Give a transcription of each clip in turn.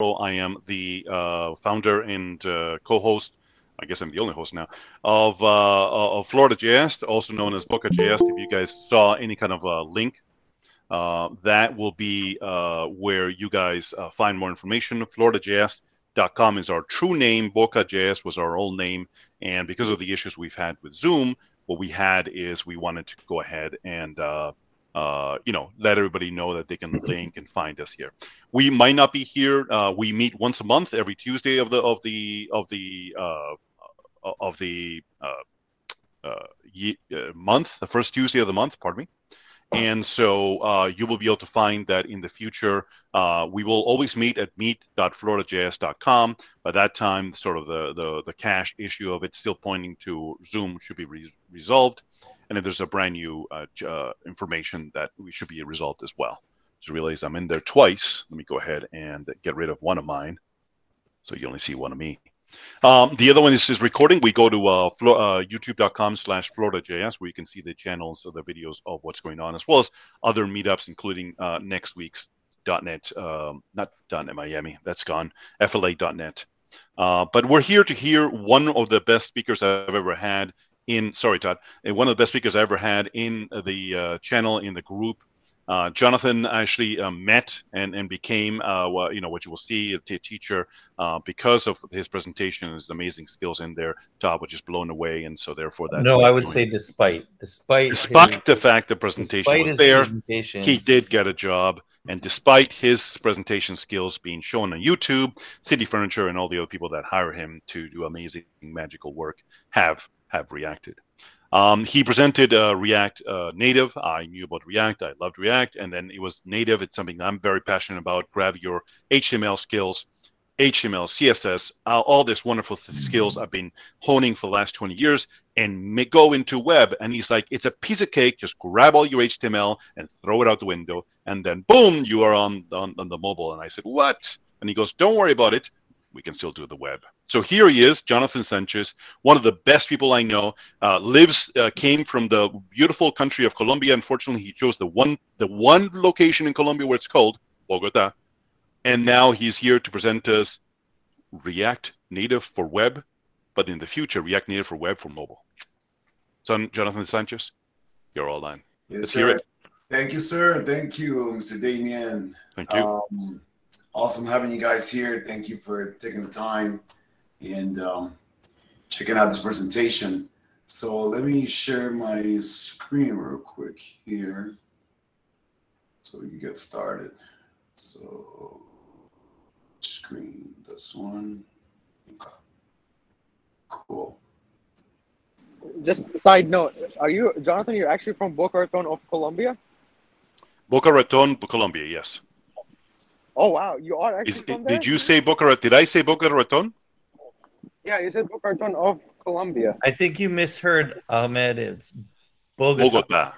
I am the uh, founder and uh, co-host. I guess I'm the only host now of uh, of Florida JS, also known as Boca JS. If you guys saw any kind of a link, uh, that will be uh, where you guys uh, find more information. FloridaJS.com is our true name. Boca JS was our old name, and because of the issues we've had with Zoom, what we had is we wanted to go ahead and uh, you know, let everybody know that they can link and find us here. We might not be here. Uh, we meet once a month, every Tuesday of the of the of the uh, of the uh, uh, month, the first Tuesday of the month. Pardon me. And so uh, you will be able to find that in the future. Uh, we will always meet at meet.floridajs.com. By that time, sort of the, the, the cache issue of it still pointing to Zoom should be re resolved. And if there's a brand new uh, uh, information that we should be resolved as well. Just realize I'm in there twice. Let me go ahead and get rid of one of mine. So you only see one of me. Um, the other one is, is recording. We go to uh, uh, youtube.com slash FloridaJS where you can see the channels of the videos of what's going on, as well as other meetups, including uh, next week's .NET, um, not .NET Miami, that's gone, FLA.NET. Uh, but we're here to hear one of the best speakers I've ever had in, sorry, Todd, one of the best speakers I ever had in the uh, channel, in the group, uh, Jonathan actually uh, met and, and became, uh, well, you know, what you will see, a teacher uh, because of his presentation and his amazing skills in there. Todd was just blown away, and so therefore that. No, I would say despite, despite, despite his, the fact the presentation was there, presentation. he did get a job, and despite his presentation skills being shown on YouTube, City Furniture and all the other people that hire him to do amazing magical work have have reacted. Um, he presented uh, React uh, Native. I knew about React. I loved React. And then it was native. It's something I'm very passionate about. Grab your HTML skills, HTML, CSS, uh, all this wonderful th- skills I've been honing for the last 20 years and go into web. And he's like, it's a piece of cake. Just grab all your HTML and throw it out the window. And then boom, you are on, on, on the mobile. And I said, what? And he goes, don't worry about it we can still do the web. So here he is, Jonathan Sanchez, one of the best people I know. Uh, lives, uh, came from the beautiful country of Colombia. Unfortunately, he chose the one, the one location in Colombia where it's cold, Bogota, and now he's here to present us React Native for web, but in the future, React Native for web for mobile. So, Jonathan Sanchez, you're all on. Yes, Let's sir. hear it. Thank you, sir. Thank you, Mr. Damien. Thank you. Um, awesome having you guys here. Thank you for taking the time and um, checking out this presentation. So let me share my screen real quick here so we can get started. So screen, this one. Cool. Just side note, are you, Jonathan, you're actually from Boca Raton of Colombia? Boca Raton, Colombia, yes. Oh wow, you are actually Is, from there? Did you say Boca Raton? Did I say Boca Raton? Yeah, you said Boca Raton of Colombia. I think you misheard Ahmed. It's Bogota. Bogota.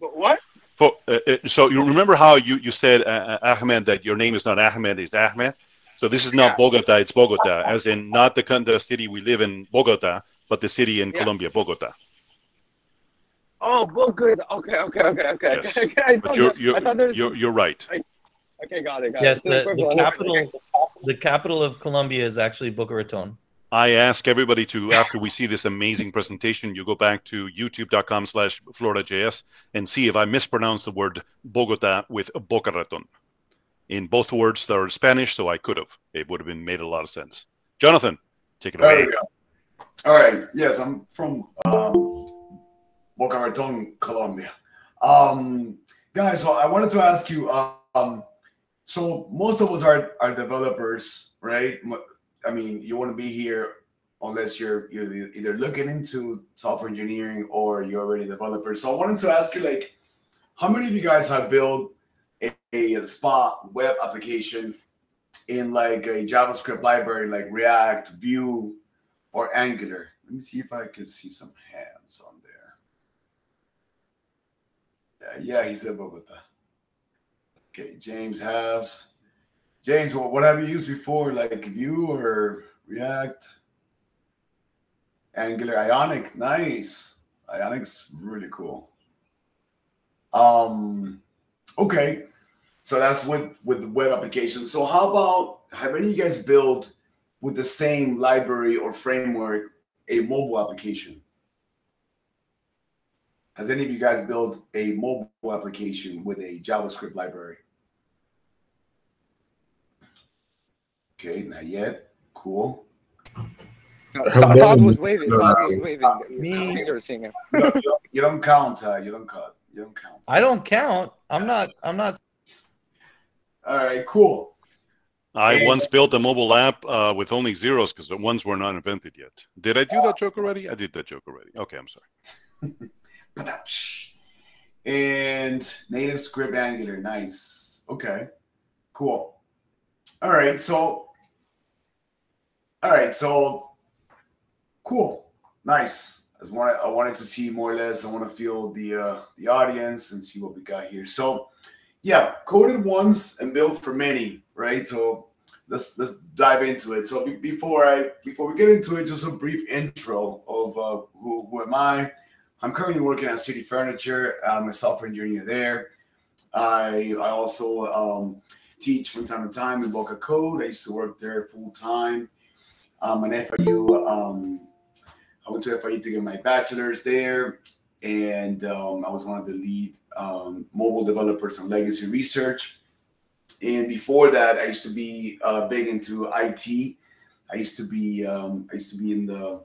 But what? For, uh, uh, so you remember how you, you said, uh, uh, Ahmed, that your name is not Ahmed, it's Ahmed? So this is not yeah. Bogota, it's Bogota, as in not the, the city we live in, Bogota, but the city in yeah. Colombia, Bogota. Oh, book good. Okay, okay, okay, okay. Yes. okay. but you're, you're, was... you're, you're right. Okay, got it. Got yes, it. the, the capital the capital of Colombia is actually Boca Raton. I ask everybody to, after we see this amazing presentation, you go back to youtube.com slash FloridaJS and see if I mispronounce the word Bogota with Boca Raton. In both words, they're Spanish, so I could have. It would have been made a lot of sense. Jonathan, take it away. All right. Yes, I'm from um, Boca Raton, Colombia. Um, guys, so I wanted to ask you. Um, so most of us are are developers, right? I mean, you want to be here unless you're you're either looking into software engineering or you're already a developer. So I wanted to ask you, like, how many of you guys have built a, a Spot web application in like a JavaScript library like React, Vue, or Angular? Let me see if I can see some hands on yeah, he said Bogota. Okay, James has. James, what, what have you used before? Like Vue or React? Angular, Ionic, nice. Ionic's really cool. Um, okay. so that's with with the web application. So how about have any of you guys built with the same library or framework a mobile application? Has any of you guys built a mobile application with a JavaScript library? Okay, not yet. Cool. No, Have Todd was waving. no, Todd was waving. Me. Fingers singing. You don't, you don't- you don't count. Uh, you don't count. You don't count. I don't count. I'm not. I'm not. All right, cool. I And- once built a mobile app uh, with only zeros because the ones were not invented yet. Did I do that joke already? I did that joke already. Okay, I'm sorry. And native script Angular. Nice. Okay. Cool. All right. So, all right. So, cool. Nice. I wanted, I wanted to see more or less. I want to feel the uh, the audience and see what we got here. So, yeah, coded once and built for many. Right. So let's let's dive into it. So be, before I before we get into it, just a brief intro of uh, who who am I. I'm currently working at City Furniture. I'm a software engineer there. I I also um, teach from time to time in Boca Code. I used to work there full time. I'm an FIU. Um, I went to FIU to get my bachelor's there, and um, I was one of the lead um, mobile developers on legacy research. And before that, I used to be uh, big into IT. I used to be um, I used to be in the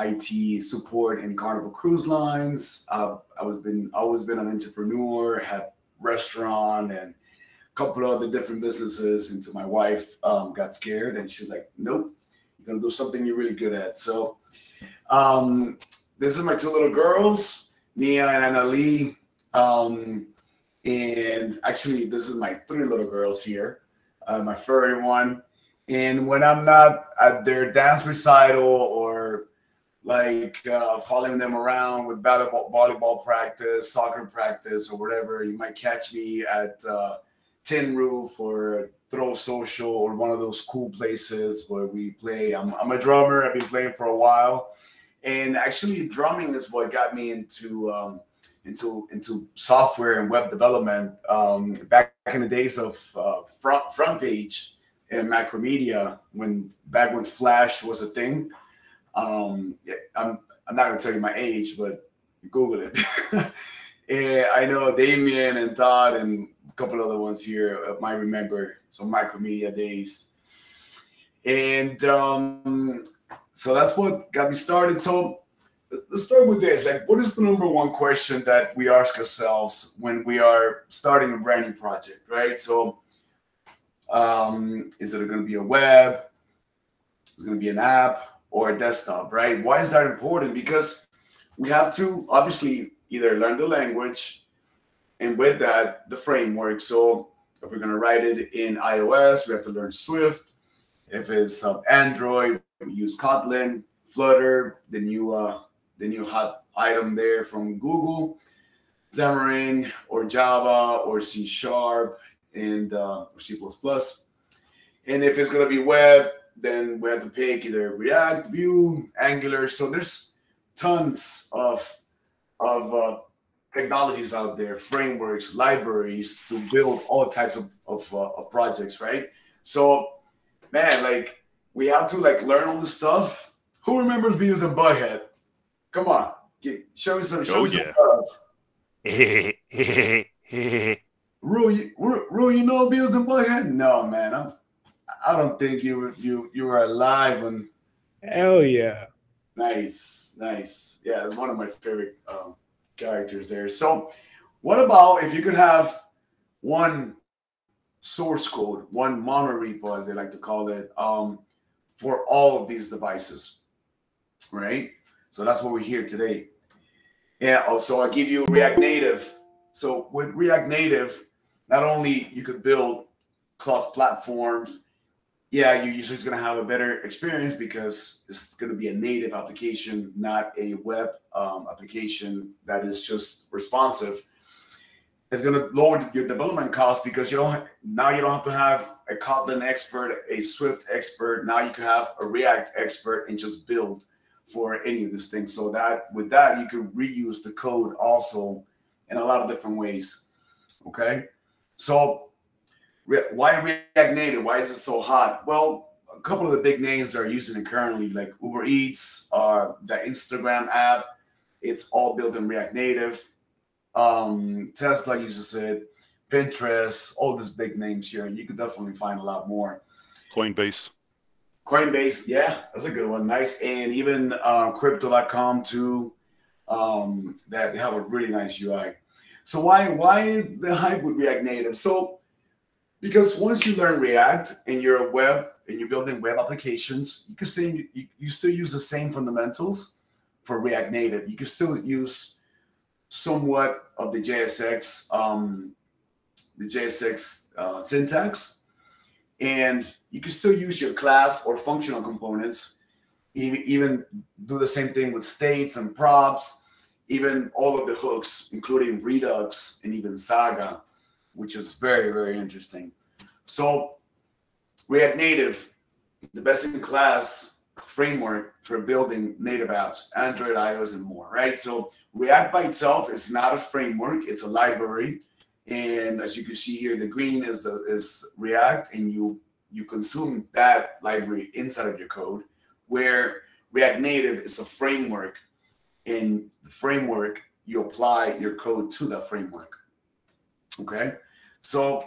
IT support in Carnival Cruise Lines. Uh, I was been always been an entrepreneur, had restaurant and a couple of other different businesses. Until my wife um, got scared and she's like, "Nope, you're gonna do something you're really good at." So, um, this is my two little girls, Nia and Anna Lee. Um, and actually, this is my three little girls here. Uh, my furry one. And when I'm not at their dance recital or like uh, following them around with volleyball, volleyball practice, soccer practice, or whatever. You might catch me at uh, Tin Roof or Throw Social or one of those cool places where we play. I'm, I'm a drummer. I've been playing for a while, and actually, drumming is what got me into um, into into software and web development. Um, back in the days of uh, front front page and Macromedia, when back when Flash was a thing. Um, yeah, I'm I'm not gonna tell you my age, but Google it. and I know Damien and Todd and a couple other ones here uh, might remember some Macromedia days. And um, so that's what got me started. So let's start with this. Like, what is the number one question that we ask ourselves when we are starting a brand new project, right? So, um, is it going to be a web? Is it going to be an app? Or a desktop, right? Why is that important? Because we have to obviously either learn the language and with that, the framework. So if we're going to write it in iOS, we have to learn Swift. If it's uh, Android, we use Kotlin, Flutter, the new uh, the new hot item there from Google, Xamarin or Java or C Sharp and uh, C++. And if it's going to be web, then we have to pick either React, Vue, Angular. So there's tons of of uh, technologies out there, frameworks, libraries to build all types of of, uh, of projects, right? So, man, like we have to like learn all this stuff. Who remembers Beavis and Butthead? Come on, get, show me some. Show Oh, me some yeah. love. Rule, you, Rule, you know Beavis and Butthead? No, man, I'm, I don't think you were you you were alive when. Hell yeah. Nice, nice. Yeah, it's one of my favorite um, characters there. So, what about if you could have one source code, one monorepo, as they like to call it, um, for all of these devices, right? So that's what we're here today. Yeah. Also, I give you React Native. So with React Native, not only you could build cross platforms yeah, you're usually going to have a better experience because it's going to be a native application, not a web um, application that is just responsive. It's going to lower your development costs because you don't now you don't have to have a Kotlin expert, a Swift expert. Now you can have a React expert and just build for any of these things. So that with that you can reuse the code also in a lot of different ways. Okay, so why React Native? Why is it so hot? Well, a couple of the big names that are using it currently, like Uber Eats, uh, the Instagram app, it's all built in React Native. Um, Tesla uses it, Pinterest, all these big names here. You could definitely find a lot more. Coinbase. Coinbase, yeah, that's a good one. Nice. And even uh, crypto.com too. Um, that they have a really nice UI. So why why the hype with React Native? So because once you learn React and you're a web and you're building web applications, you can still you, you still use the same fundamentals for React Native. You can still use somewhat of the JSX um, the JSX uh, syntax, and you can still use your class or functional components. Even, even do the same thing with states and props, even all of the hooks, including Redux and even Saga, which is very, very interesting. So React Native, the best in class framework for building native apps, Android, iOS, and more, right? So React by itself is not a framework, it's a library. And as you can see here, the green is the is React, and you you consume that library inside of your code, where React Native is a framework. In the framework, you apply your code to that framework. Okay, so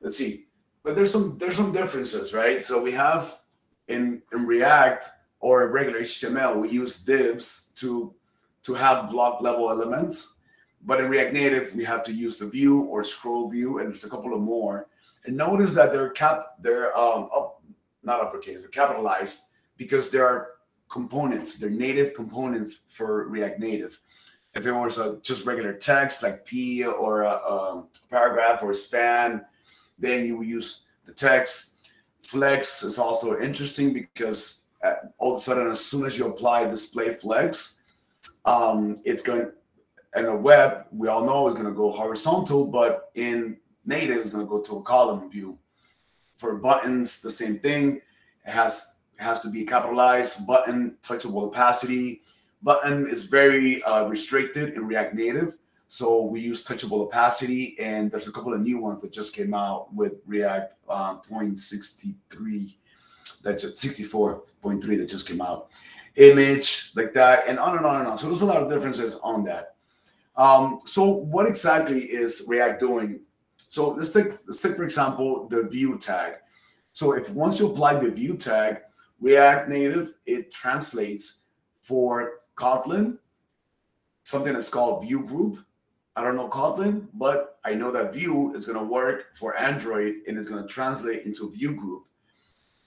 let's see. But there's some there's some differences, right? So we have in in React or regular HTML, we use divs to to have block level elements. But in React Native, we have to use the view or scroll view, and there's a couple of more. And notice that they're cap they're um up not uppercase, they're capitalized because there are components, they're native components for React Native. If it was a, just regular text like P or a, a paragraph or a span, then you would use the text. Flex is also interesting because uh, all of a sudden, as soon as you apply display flex, um, it's going in a web, we all know is going to go horizontal, but in native, it's going to go to a column view. For buttons, the same thing. It has has to be capitalized. Button touchable opacity. Button is very uh, restricted in React Native, so we use touchable opacity, and there's a couple of new ones that just came out with React um, 0.63, that's 64.3 that just came out. Image like that, and on and on and on. So there's a lot of differences on that. Um, so what exactly is React doing? So let's take let's take for example the view tag. So if once you apply the view tag, React Native it translates for Kotlin something that's called view group. I don't know Kotlin, but I know that view is going to work for Android and is going to translate into view group.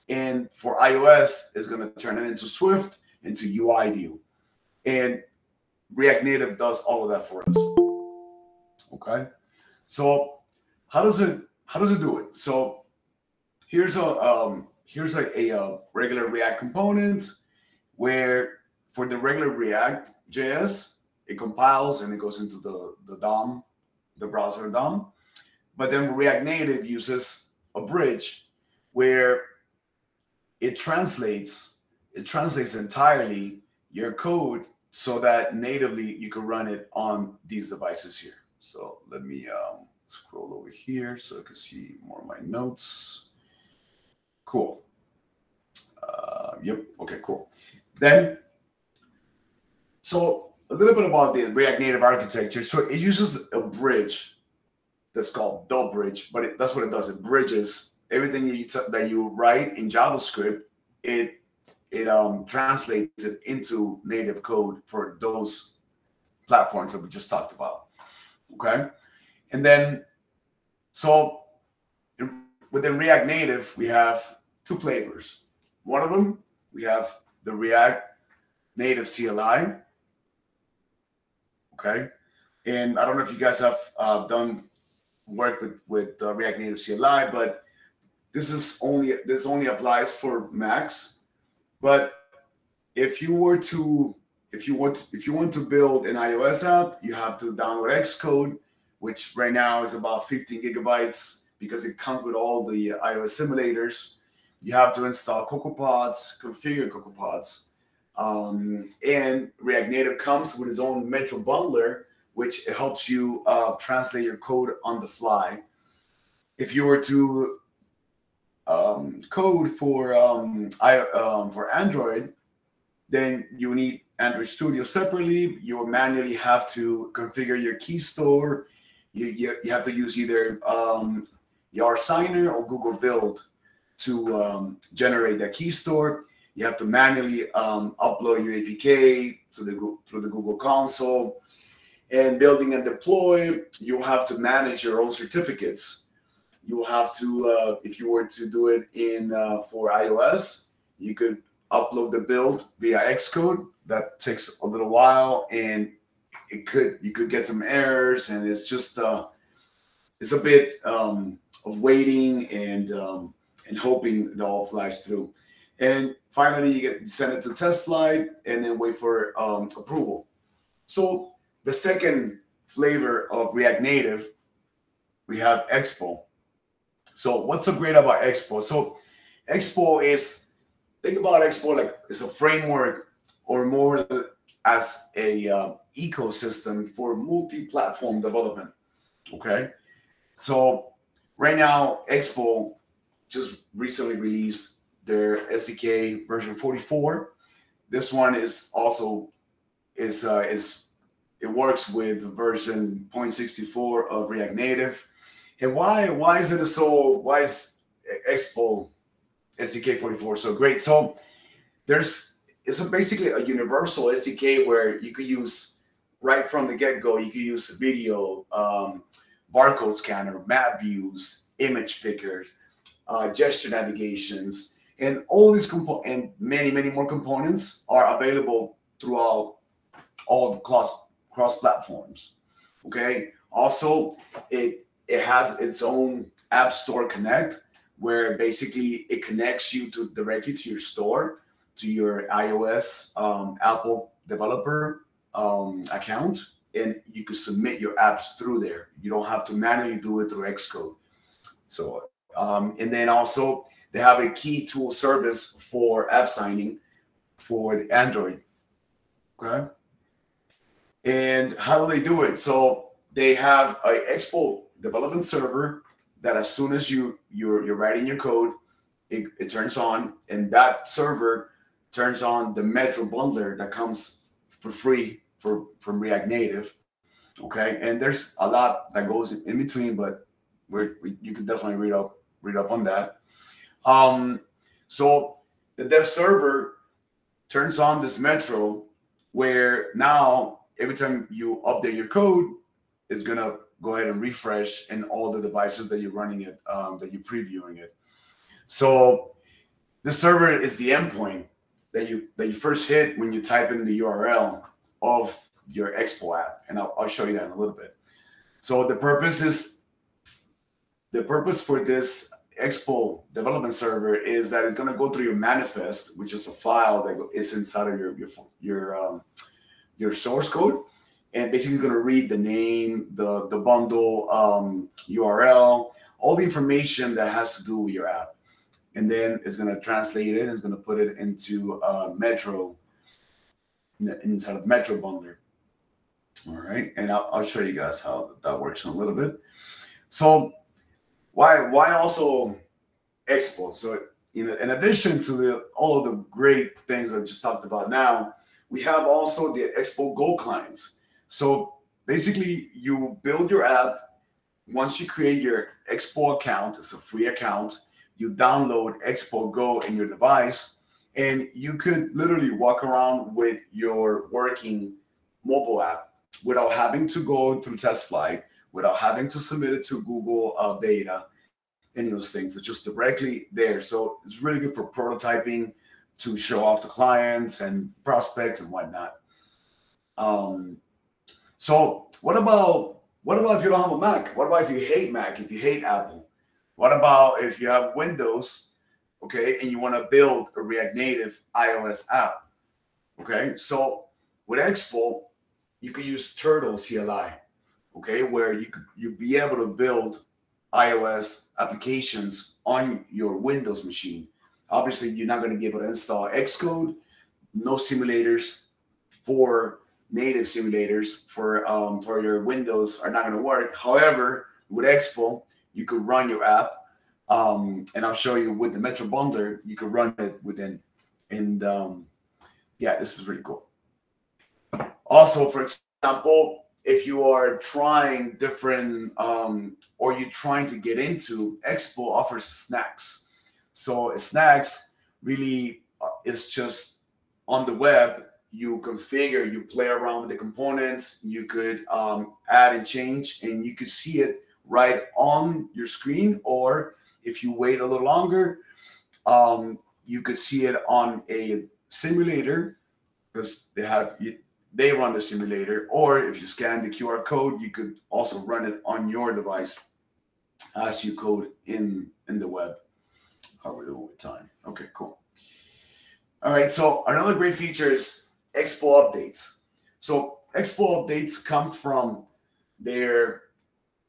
And for iOS, it's going to turn it into Swift, into UI view. And React Native does all of that for us. Okay. So how does it how does it do it? So here's a um, here's a, a, a regular React component where for the regular React JS, it compiles and it goes into the, the DOM, the browser DOM. But then React Native uses a bridge where it translates, it translates entirely your code so that natively you can run it on these devices here. So let me um, scroll over here so I can see more of my notes. Cool. Uh, yep. Okay, cool. Then, so a little bit about the React Native architecture. So it uses a bridge that's called the bridge, but it, that's what it does. It bridges everything you that you write in JavaScript. It it um, translates it into native code for those platforms that we just talked about. Okay, and then so in, within React Native we have two flavors. One of them we have the React Native CLI Okay, and I don't know if you guys have uh, done work with with uh, React Native CLI, but this is only this only applies for Macs. But if you were to if you want if you want to build an iOS app, you have to download Xcode, which right now is about 15 gigabytes because it comes with all the iOS simulators. You have to install CocoaPods, configure CocoaPods. Um, and React Native comes with its own Metro bundler, which helps you uh, translate your code on the fly. if you were to um, code for um, I, um, for Android, then you need Android Studio separately. You manually have to configure your key store. You, you, you have to use either um, jarsigner or Google Build to um, generate that key store. You have to manually um, upload your APK to the through the Google console. And building and deploy, you'll have to manage your own certificates. You will have to, uh, if you were to do it in uh, for iOS, you could upload the build via Xcode. That takes a little while, and it could you could get some errors, and it's just uh, it's a bit um, of waiting and um, and hoping it all flies through. And finally, you get send it to test flight, and then wait for um, approval. So the second flavor of React Native, we have Expo. So what's so great about Expo? So Expo is think about Expo like it's a framework or more as a uh, ecosystem for multi-platform development. Okay, so right now Expo just recently released their SDK version 44. This one is also is uh, is it works with version 0.64 of React Native. And why why is it so why is Expo SDK 44 so great? So there's it's a basically a universal SDK where you could use right from the get-go, you could use video, um, barcode scanner, map views, image pickers, uh, gesture navigations, and all these components and many, many more components are available throughout all the cross cross platforms. Okay. Also, it it has its own App Store Connect, where basically it connects you to directly to your store, to your iOS um, Apple developer um, account, and you can submit your apps through there. You don't have to manually do it through Xcode. So, um, and then also they have a key tool service for app signing for Android. Okay. And how do they do it? So they have a Expo development server that as soon as you you're you're writing your code, it, it turns on, and that server turns on the Metro bundler that comes for free for from React Native. Okay, and there's a lot that goes in between, but we, you can definitely read up read up on that. Um, so the dev server turns on this Metro, where now every time you update your code, it's gonna go ahead and refresh in all the devices that you're running it, um, that you're previewing it. So the server is the endpoint that you that you first hit when you type in the URL of your Expo app, and I'll, I'll show you that in a little bit. So the purpose is the purpose for this Expo development server is that it's going to go through your manifest, which is a file that is inside of your your your um, your source code, and basically going to read the name, the the bundle um, URL, all the information that has to do with your app, and then it's going to translate it. It's going to put it into uh, Metro inside of Metro bundler. All right, and I'll, I'll show you guys how that works in a little bit. So why why also Expo? So in, in addition to the all of the great things I just talked about now, we have also the Expo Go clients. So basically, you build your app. Once you create your Expo account, it's a free account. You download Expo Go in your device, and you could literally walk around with your working mobile app without having to go through test flight, without having to submit it to Google uh, data, any of those things. It's just directly there. So it's really good for prototyping to show off to clients and prospects and whatnot. Um, so what about what about if you don't have a Mac? What about if you hate Mac? If you hate Apple? What about if you have Windows, okay, and you want to build a React Native iOS app? Okay, so with Expo, you can use Turtle CLI, okay, where you you be able to build iOS applications on your Windows machine. Obviously, you're not going to be able to install Xcode, no simulators for native simulators for um, for your Windows are not going to work. However, with Expo, you could run your app. Um, and I'll show you with the Metro Bundler, you could run it within. And um, yeah, this is really cool. Also, for example, if you are trying different um, or you're trying to get into, Expo offers snacks. So snacks really uh, is just on the web. You configure, you play around with the components. You could um, add and change, and you could see it right on your screen. Or if you wait a little longer, um, you could see it on a simulator because they have they run the simulator. Or if you scan the QR code, you could also run it on your device as you code in in the web. How are we doing with time? Okay, cool. All right, so another great feature is Expo updates. So Expo updates comes from their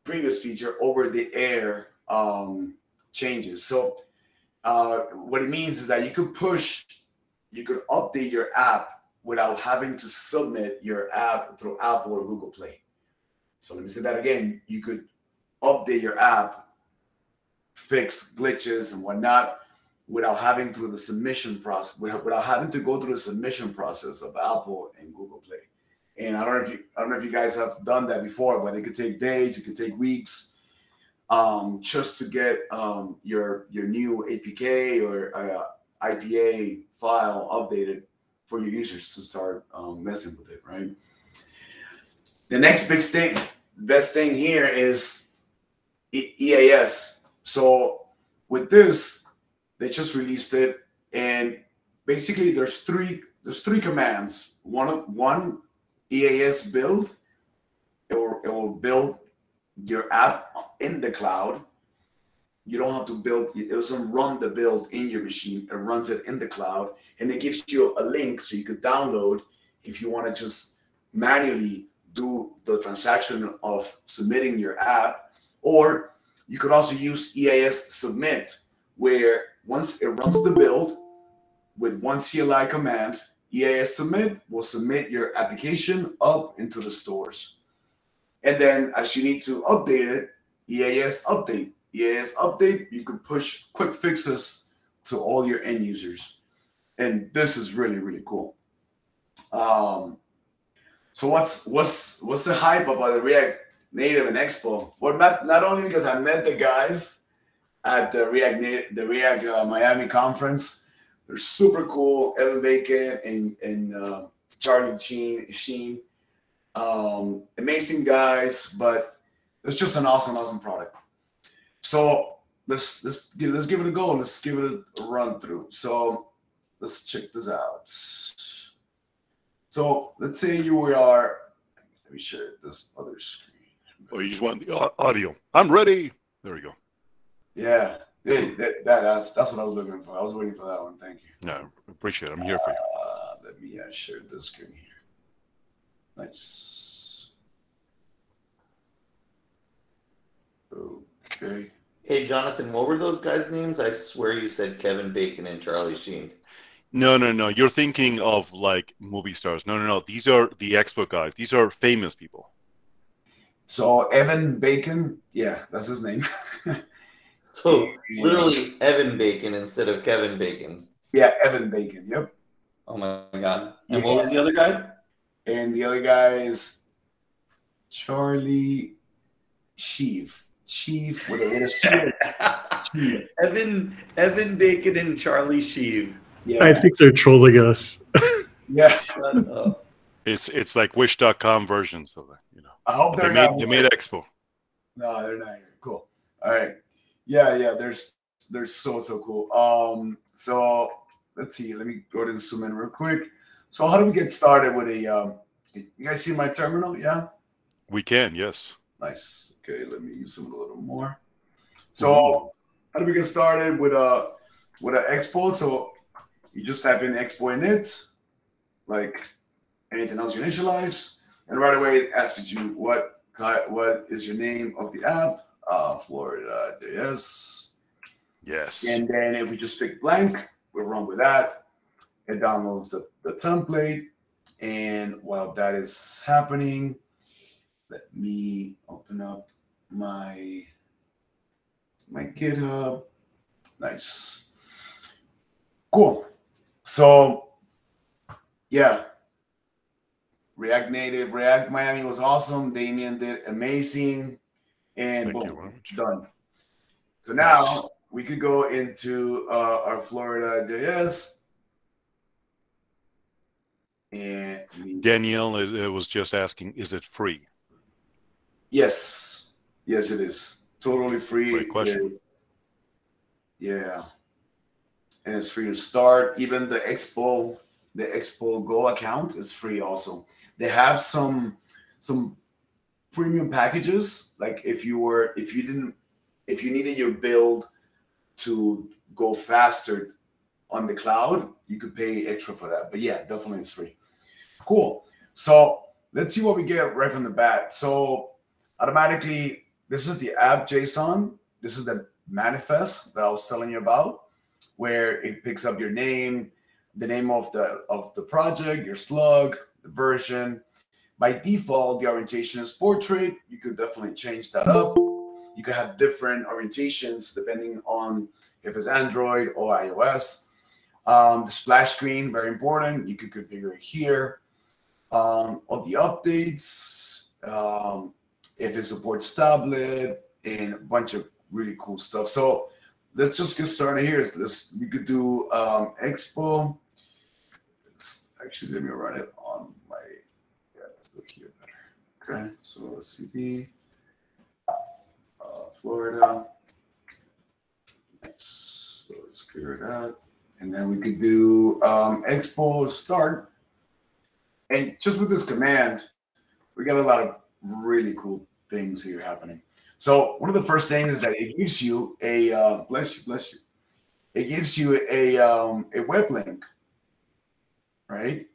previous feature over the air um, changes. So uh, what it means is that you could push, you could update your app without having to submit your app through Apple or Google Play. So let me say that again. You could update your app, fix glitches and whatnot without having through the submission process, without having to go through the submission process of Apple and Google Play. And I don't know if you I don't know if you guys have done that before, but it could take days, it could take weeks, um, just to get um, your your new APK or uh, IPA file updated for your users to start um, messing with it, right? The next big thing, best thing here is EAS. So with this, they just released it, and basically there's three there's three commands. One one EAS build, it will, it will build your app in the cloud. You don't have to build, it doesn't run the build in your machine, it runs it in the cloud. And it gives you a link so you could download if you want to just manually do the transaction of submitting your app. Or you could also use EAS submit, where once it runs the build with one CLI command, EAS submit will submit your application up into the stores. And then as you need to update it, EAS update. EAS update, you can push quick fixes to all your end users. And this is really, really cool. Um, so what's what's what's the hype about the React Native and Expo? Well, not, not only because I met the guys at the React Native, the React uh, Miami conference, they're super cool. Evan Bacon and and uh, Charlie Sheen, Sheen, um, amazing guys, but it's just an awesome, awesome product. So let's let's let's give it a go. Let's give it a run through. So let's check this out. So let's say you are. Let me share this other screen. Oh, you just want the audio. I'm ready. There we go. Yeah, that, that, that's that's what I was looking for. I was waiting for that one. Thank you. No, appreciate it. I'm here for you. Uh, let me uh, share this screen here. Nice. Okay. Hey, Jonathan, what were those guys' names? I swear you said Kevin Bacon and Charlie Sheen. No, no, no. You're thinking of like movie stars. No, no, no. These are the expo guys. These are famous people. So Evan Bacon, yeah, that's his name. so literally Evan Bacon instead of Kevin Bacon. Yeah, Evan Bacon. Yep. Oh my god. And yeah. what was the other guy? And the other guy is Charlie Cheever. Chief with a little Evan Evan Bacon and Charlie Cheever. Yeah. I think they're trolling us. yeah. It's it's like wish.com versions of it, you know. I hope they're they not made, they made Expo. No, they're not here. Cool. All right. Yeah, yeah, they're they're so so cool. Um, so let's see. Let me go to the zoom in real quick. So how do we get started with a um you guys see my terminal? Yeah? We can, yes. Nice. Okay, let me use them a little more. So how do we get started with a with an expo? So you just type in expo init, like anything else you initialize, and right away it asks you what type, what is your name of the app, uh, Florida JS. Yes. And then if we just pick blank, we're wrong with that. It downloads the, the template. And while that is happening, let me open up my my GitHub. Nice. Cool. So, yeah. React Native, React Miami was awesome. Damien did amazing. And Thank boom, done. So now Nice. we could go into uh, our Florida JS. And Danielle was just asking, is it free? Yes, yes, it is totally free. Great question. Yeah, and it's free to start. Even the Expo, the Expo Go account is free. Also, they have some some premium packages. Like if you were if you didn't if you needed your build to go faster on the cloud, you could pay extra for that. But yeah, definitely it's free. Cool. So let's see what we get right from the bat. So automatically, this is the app JSON. This is the manifest that I was telling you about, where it picks up your name, the name of the of the project, your slug, the version. By default, the orientation is portrait. You could definitely change that up. You could have different orientations depending on if it's Android or iOS. Um, the splash screen, very important. You could configure it here. Um, all the updates, um, if it supports tablet, and a bunch of really cool stuff. So let's just get started here. Let's we could do um, Expo. Actually, let me run it on my. Yeah, look here better. Okay, so CD, uh, Florida. So let's clear it out, and then we could do um, Expo start. And just with this command, we got a lot of really cool things here happening. So one of the first things is that it gives you a uh, bless you, bless you. It gives you a um, a web link, right,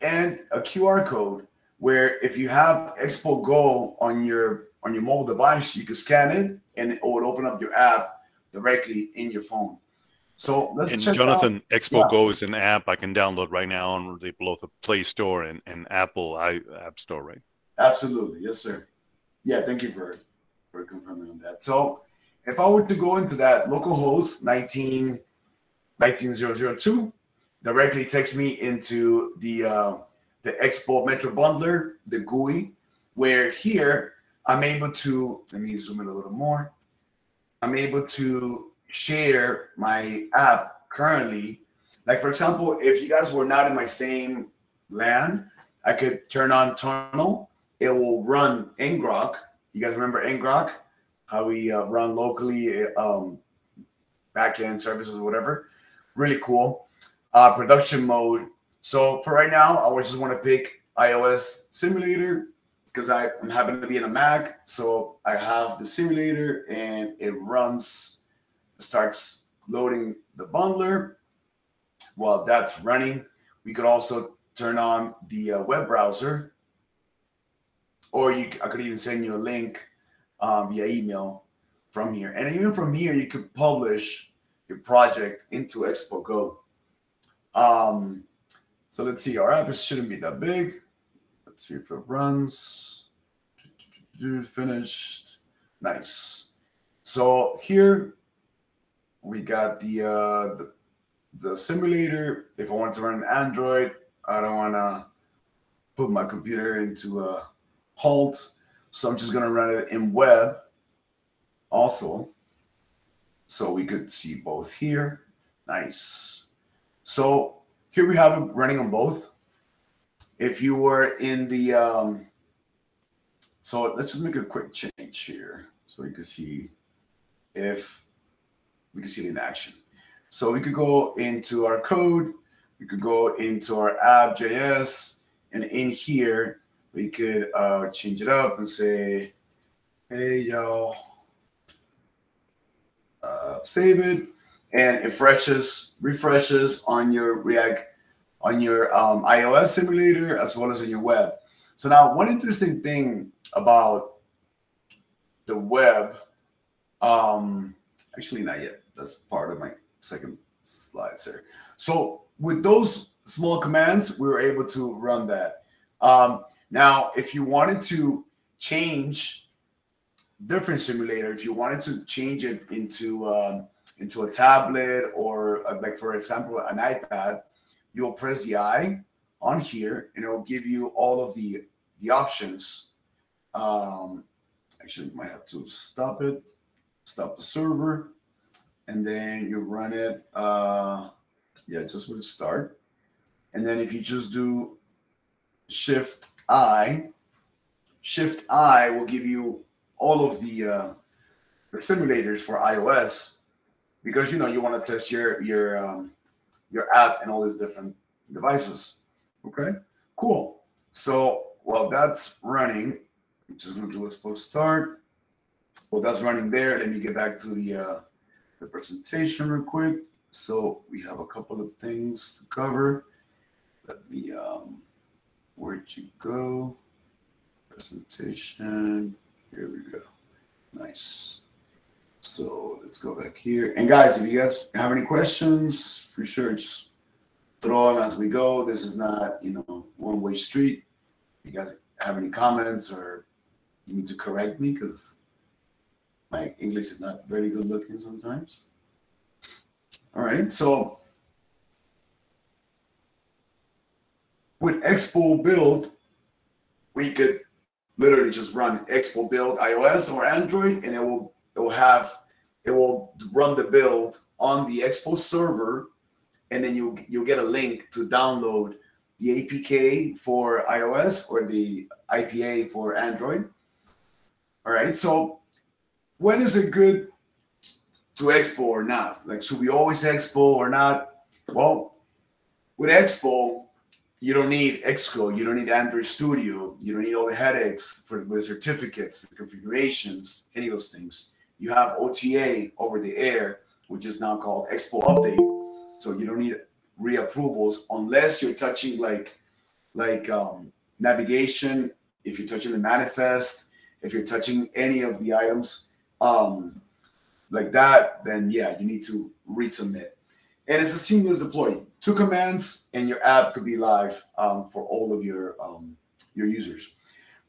and a QR code where if you have Expo Go on your on your mobile device, you can scan it and it would open up your app directly in your phone. So let's And check out- Jonathan, Expo yeah. Go is an app I can download right now on the both the Play Store and, and Apple i App Store, right? Absolutely, yes, sir. Yeah, thank you for for confirming on that. So, if I were to go into that localhost 19 19002, directly takes me into the uh, the Expo Metro Bundler, the GUI, where here I'm able to let me zoom in a little more. I'm able to share my app currently. Like for example, if you guys were not in my same LAN, I could turn on Tunnel. It will run Ngrok. You guys remember Ngrok? How we uh, run locally, um, backend services, or whatever. Really cool. Uh, production mode. So for right now, I just want to pick iOS simulator because I am happen to be in a Mac. So I have the simulator and it runs, starts loading the bundler. While that's running, we could also turn on the uh, web browser, or you, I could even send you a link um, via email from here. And even from here, you could publish your project into Expo Go. Um, so let's see, our app shouldn't be that big. Let's see if it runs. Finished. Nice. So here we got the, uh, the the simulator. If I want to run Android, I don't want to put my computer into a halt. So I'm just going to run it in web also. So we could see both here. Nice. So here we have it running on both. If you were in the, um, so let's just make a quick change here so we can see if we can see it in action. So we could go into our code, we could go into our app.js, and in here, we could uh, change it up and say, hey, y'all, uh, save it, and it refreshes, refreshes on your React, on your um, iOS simulator, as well as on your web. So now, one interesting thing about the web, um, actually not yet, that's part of my second slides here. So with those small commands, we were able to run that. Um, now, if you wanted to change different simulator, if you wanted to change it into um, into a tablet or uh, like for example an iPad, you'll press the I on here and it will give you all of the the options. Um, actually, you might have to stop it, stop the server, and then you run it. Uh, yeah, just with start, and then if you just do Shift I, Shift I will give you all of the, uh, the simulators for iOS because you know you want to test your your um, your app and all these different devices. Okay, cool. So while that's running, I'm just going to do expo start. Well, that's running there. Let me get back to the uh, the presentation real quick. So we have a couple of things to cover. Let me um, where'd you go? Presentation. Here we go. Nice. So let's go back here. And guys, if you guys have any questions, for sure, just throw them as we go. This is not, you know, one-way street. If you guys have any comments or you need to correct me because my English is not very good looking sometimes. All right, so with Expo Build, we could literally just run Expo Build iOS or Android, and it will it will have it will run the build on the Expo server, and then you you'll get a link to download the APK for iOS or the IPA for Android. All right, so when is it good to expo or not? Like, should we always expo or not? Well, with expo, you don't need Xcode, you don't need Android Studio, you don't need all the headaches for the certificates, the configurations, any of those things. You have OTA over the air, which is now called Expo Update. So you don't need reapprovals unless you're touching like like um, navigation, if you're touching the manifest, if you're touching any of the items um, like that, then yeah, you need to resubmit. And it's a seamless deploy two commands and your app could be live um, for all of your um, your users.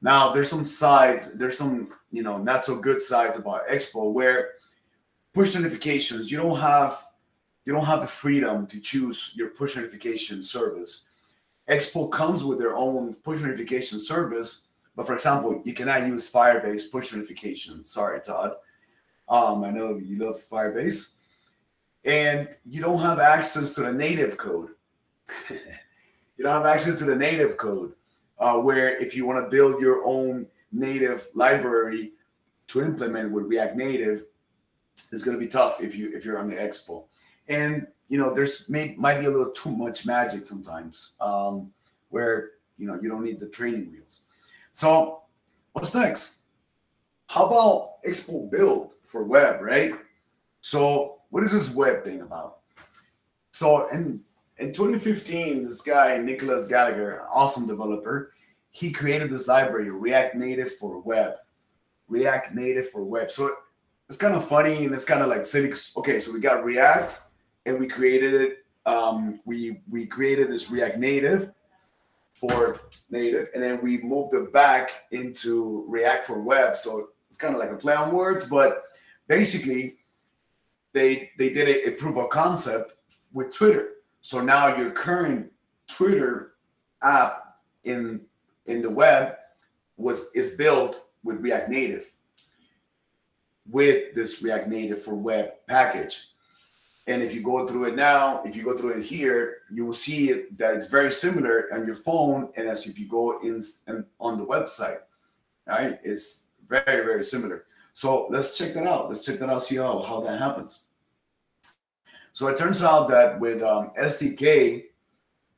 Now there's some sides, there's some you know not so good sides about Expo where push notifications you don't have you don't have the freedom to choose your push notification service. Expo comes with their own push notification service, but for example, you cannot use Firebase push notifications. Sorry, Todd. Um, I know you love Firebase and you don't have access to the native code. you don't have access to the native code, uh, where if you want to build your own native library to implement with React Native, it's going to be tough if you if you're on the Expo. And you know, there's may, might be a little too much magic sometimes, um, where you know you don't need the training wheels. So, what's next? How about Expo Build for web, right? So what is this web thing about? So in in 2015, this guy Nicolas Gallagher, awesome developer, he created this library, React Native for Web. React Native for Web. So it's kind of funny and it's kind of like silly. Okay, so we got React and we created it. Um, we we created this React Native for native, and then we moved it back into React for Web. So it's kind of like a play on words, but basically they they did a, a proof of concept with Twitter. So now your current Twitter app in in the web was is built with React Native with this React Native for web package. And if you go through it now, if you go through it here, you will see that it's very similar on your phone and as if you go in and on the website. Right? It's very, very similar. So let's check that out. Let's check that out, see how, how that happens. So it turns out that with um, SDK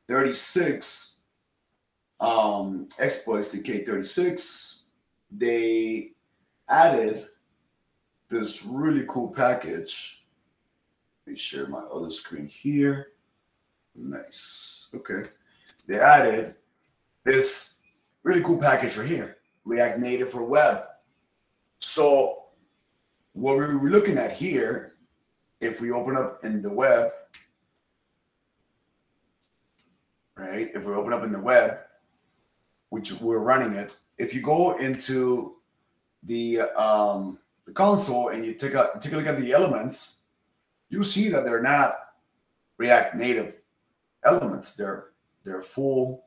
36, um, Expo SDK 36, they added this really cool package. Let me share my other screen here. Nice. Okay. They added this really cool package right here React Native for Web. So what we were looking at here, if we open up in the web, right? If we open up in the web, which we're running it, if you go into the um, the console and you take a take a look at the elements, you see that they're not React Native elements. They're they're full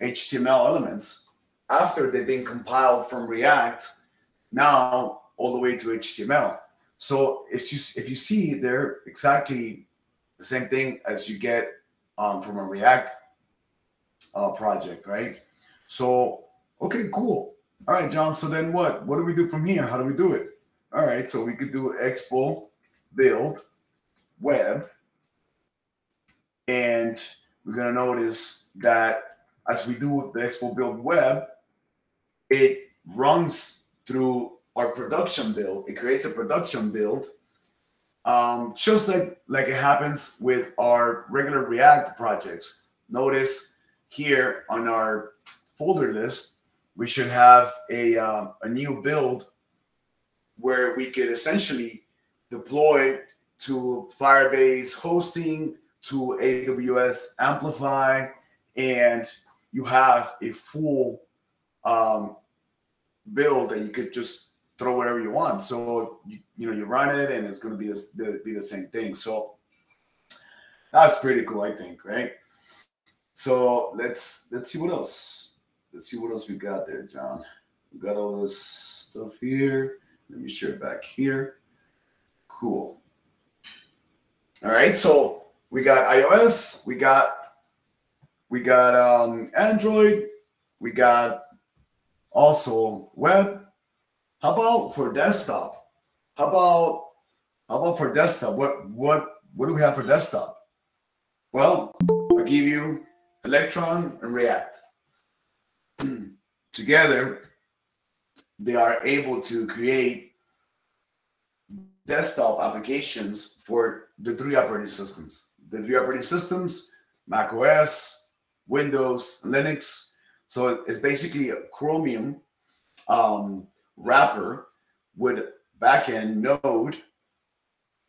HTML elements after they've been compiled from React now all the way to HTML. So if you if you see, they're exactly the same thing as you get um, from a React uh, project, right? So okay, cool. All right, John. So then what? What do we do from here? How do we do it? All right. So we could do expo build web, and we're gonna notice that as we do the expo build web, it runs through our production build. It creates a production build, um, just like like it happens with our regular React projects. Notice here on our folder list, we should have a uh, a new build where we could essentially deploy to Firebase hosting, to AWS Amplify, and you have a full um, build that you could just throw whatever you want. So you, you know you run it and it's going to be the, be the same thing. So that's pretty cool, I think, right? So let's let's see what else. Let's see what else we got there, John. We got all this stuff here. Let me share it back here. Cool. All right, so we got iOS, we got we got um, Android, we got also web. How about for desktop? How about how about for desktop? What what what do we have for desktop? Well, I'll give you Electron and React. Together, they are able to create desktop applications for the three operating systems. The three operating systems, Mac OS, Windows, Linux. So it's basically a Chromium um, wrapper with backend Node,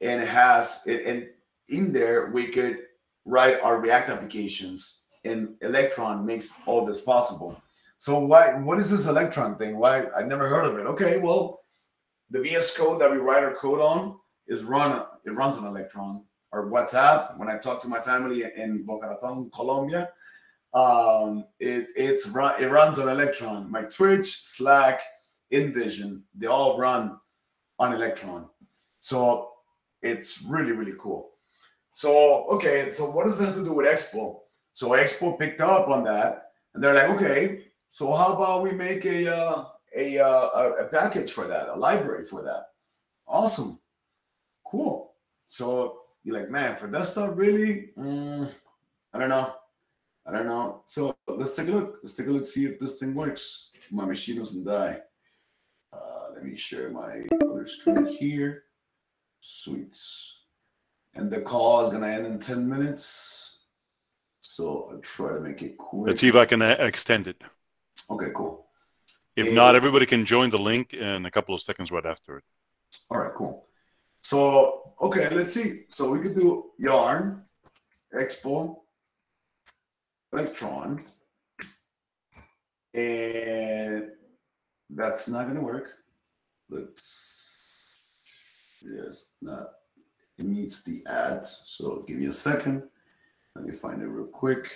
and it has and in there we could write our React applications, and Electron makes all this possible. So why what is this Electron thing? Why I never heard of it? Okay, well, the VS Code that we write our code on is run it runs on Electron. Or WhatsApp, when I talk to my family in Boca Raton, Colombia, um, it it's run it runs on Electron. My Twitch, Slack, InVision, they all run on Electron. So it's really really cool. So okay, so what does that have to do with Expo? So Expo picked up on that, and they're like, okay, so how about we make a uh, a, uh, a package for that, a library for that? Awesome, cool. So you're like, man, for desktop, really? Mm, I don't know. I don't know. So let's take a look. Let's take a look, see if this thing works. My machine doesn't die. Uh, let me share my other screen here. Sweets. And the call is gonna end in 10 minutes. So I'll try to make it quick. Let's see if I can uh, extend it. Okay, cool. If Hey. not, everybody can join the link in a couple of seconds right after it. All right, cool. So, okay, let's see. So we could do yarn, expo, electron, and that's not gonna work. Let's yes, not it needs the ads. So give me a second. Let me find it real quick.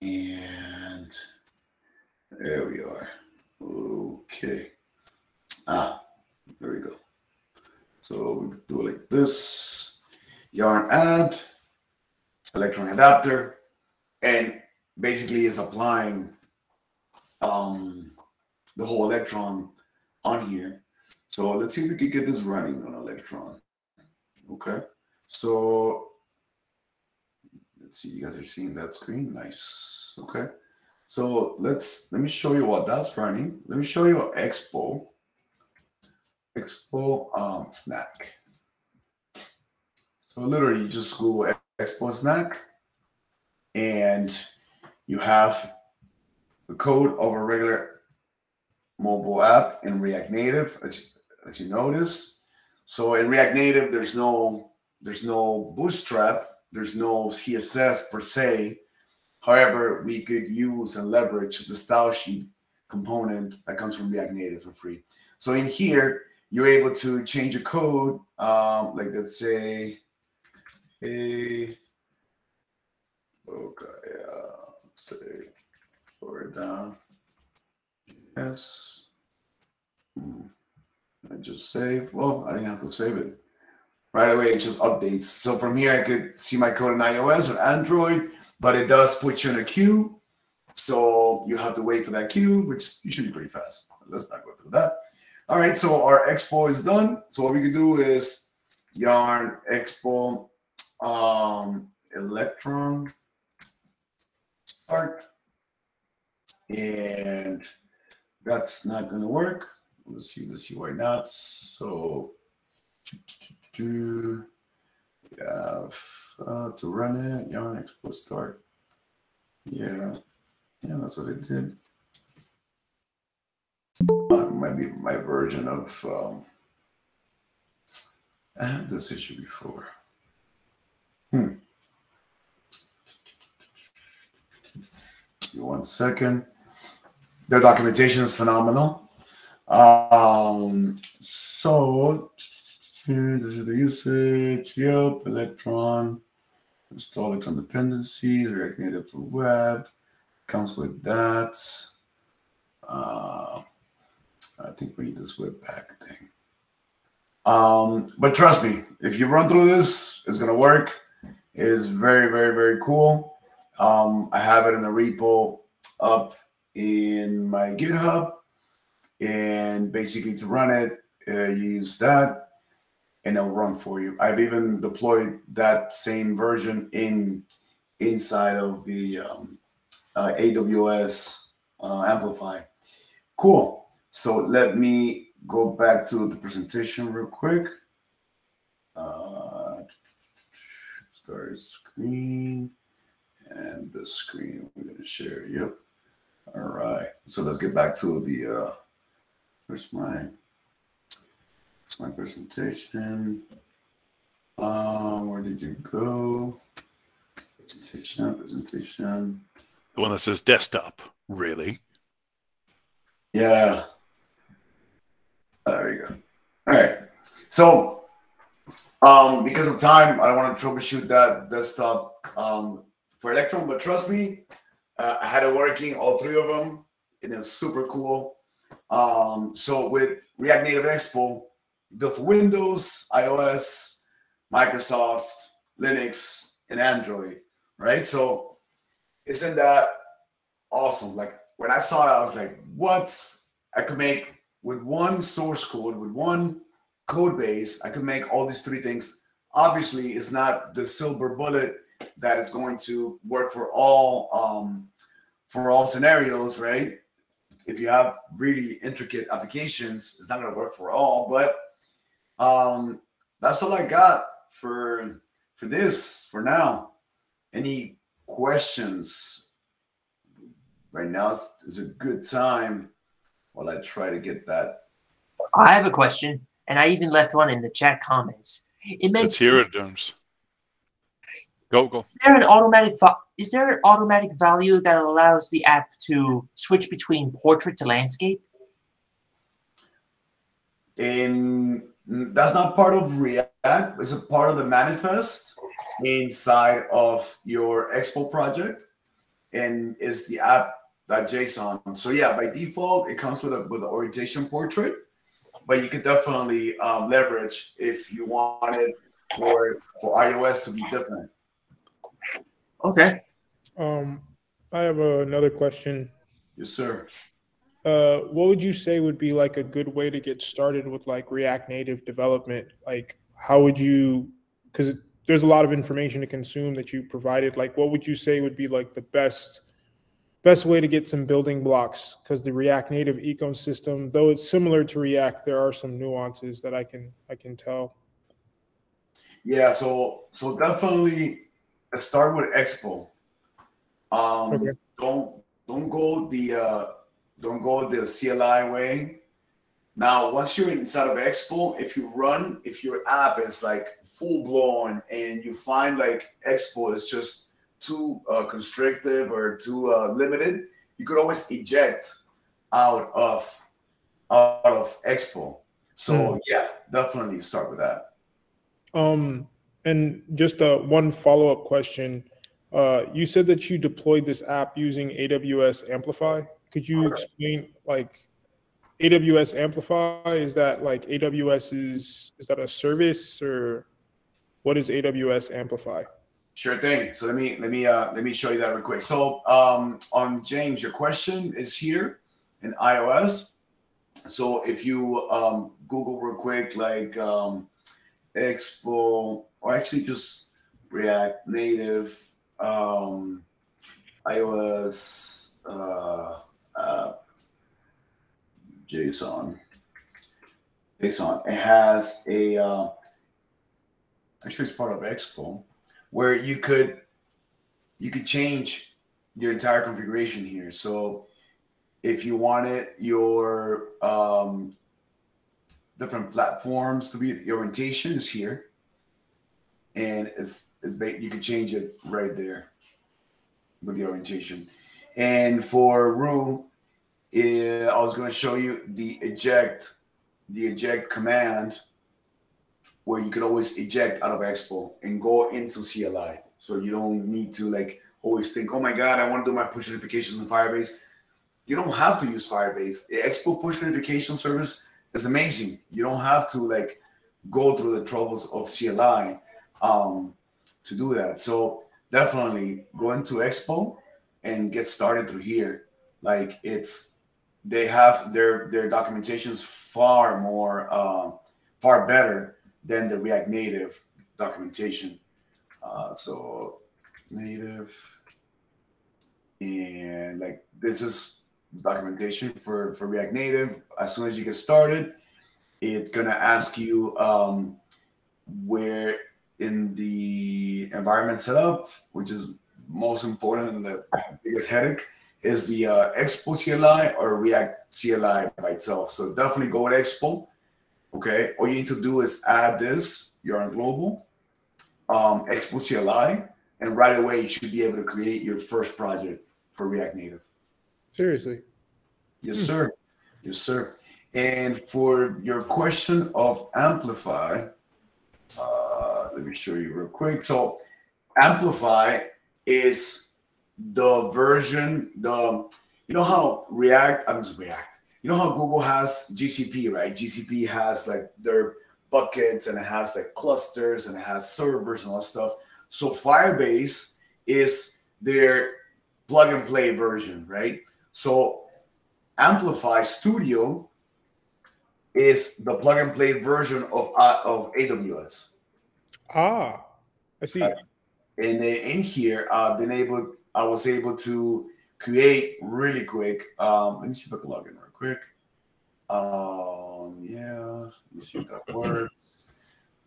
And there we are. Okay. Ah, there we go. So we do it like this. Yarn add, electron adapter, and basically is applying um, the whole electron on here. So let's see if we can get this running on electron. Okay. So let's see, you guys are seeing that screen. Nice. Okay. So let's let me show you what that's running. Let me show you Expo. Expo um, snack. So literally, you just Google Expo snack, and you have the code of a regular mobile app in React Native, as, as you notice. So in React Native, there's no there's no Bootstrap, there's no CSS per se. However, we could use and leverage the style sheet component that comes from React Native for free. So in here, you're able to change your code. Um, like let's say, a okay, uh, let's say, slow it down. Yes. Hmm. I just save. Well, I didn't have to save it right away. It just updates. So from here, I could see my code in iOS or Android, but it does put you in a queue. So you have to wait for that queue, which usually pretty fast. Let's not go through that. All right, so our expo is done. So what we can do is yarn expo um, electron start. And that's not going to work. Let's see, let's see why not. So we have uh, to run it, yarn expo start. Yeah, yeah, that's what it did. Uh, might be my version of. Um, I had this issue before. Hmm. One second. Their documentation is phenomenal. Um, so this is the usage. Yep, Electron. Install Electron dependencies. React Native for web. Comes with that. Uh, I think we need this Webpack thing. Um, but trust me, if you run through this, it's gonna work. It is very, very, very cool. Um, I have it in a repo up in my GitHub, and basically to run it, uh, you use that, and it'll run for you. I've even deployed that same version in inside of the um, uh, AWS uh, Amplify. Cool. So let me go back to the presentation real quick. Uh, start screen and the screen we're going to share. Yep. All right. So let's get back to the, uh, where's my, where's my presentation? Um, where did you go? Presentation, presentation. The one that says desktop, really? Yeah. There you go. All right. So, um, because of time, I don't want to troubleshoot that desktop um, for Electron, but trust me, uh, I had it working, all three of them, and was super cool. Um, so with React Native Expo, built for Windows, iOS, Microsoft, Linux, and Android, right? So isn't that awesome? Like when I saw it, I was like, what? I could make with one source code, with one code base, I could make all these three things. Obviously, it's not the silver bullet that is going to work for all um, for all scenarios, right? If you have really intricate applications, it's not going to work for all. But um, that's all I got for for this for now. Any questions? Right now is a good time while I try to get that. I have a question, and I even left one in the chat comments. It meant Let's hear it, Jones. Go, go. Is there an automatic is there an automatic value that allows the app to switch between portrait to landscape? In that's not part of React. It's a part of the manifest inside of your Expo project, and is the app.json. So yeah, by default, it comes with a with an orientation portrait, but you can definitely um, leverage if you want it for for iOS to be different. Okay. Um, I have another question. Yes, sir. Uh, what would you say would be like a good way to get started with like React Native development? Like, how would you? Because there's a lot of information to consume that you provided. Like, what would you say would be like the best best way to get some building blocks? Because the React Native ecosystem, though it's similar to React, there are some nuances that I can I can tell. Yeah, so so definitely let's start with Expo. Um, Okay. Don't don't go the uh, don't go the CLI way. Now, once you're inside of Expo, if you run, if your app is like full blown and you find like Expo is just too uh, constrictive or too uh, limited, you could always eject out of out of Expo. So Hmm. yeah, definitely start with that. Um, and just uh, one follow up question. Uh, you said that you deployed this app using AWS Amplify. Could you explain like AWS Amplify? Is that like AWS is is that a service or what is AWS Amplify? Sure thing. So let me let me uh let me show you that real quick. So um on James, your question is here in iOS. So if you um Google real quick like um Expo or actually just React Native um iOS uh, uh JSON JSON it has a uh actually it's part of Expo where you could you could change your entire configuration here. So if you wanted your um, different platforms to be the orientation is here, and it's it's ba- you can change it right there with the orientation. And for Rue, eh, I was going to show you the eject the eject command where you could always eject out of Expo and go into CLI. So you don't need to like always think, oh my God, I want to do my push notifications in Firebase. You don't have to use Firebase. The Expo push notification service is amazing. You don't have to like go through the troubles of CLI um, to do that. So definitely go into Expo and get started through here. Like it's they have their their documentation is far more uh, far better than the React Native documentation. Uh, so native and like this is documentation for for React Native. As soon as you get started, it's gonna ask you um, where in the environment setup, which is most important and the biggest headache, is the uh, Expo CLI or React CLI by itself. So definitely go with Expo. Okay, all you need to do is add this. You're on global, um, Expo CLI, and right away you should be able to create your first project for React Native. Seriously. Yes, Hmm. sir. Yes, sir. And for your question of Amplify, uh, me show you real quick. So, Amplify is the version, the you know how React, I'm just React. You know how Google has GCP, right? GCP has like their buckets and it has like clusters and it has servers and all that stuff. So Firebase is their plug and play version, right? So Amplify Studio is the plug and play version of uh, of AWS. Ah, I see. And then in here, I've been able, I was able to create really quick. Um, let me see if I can log in real quick. Um, yeah, let me see if that works.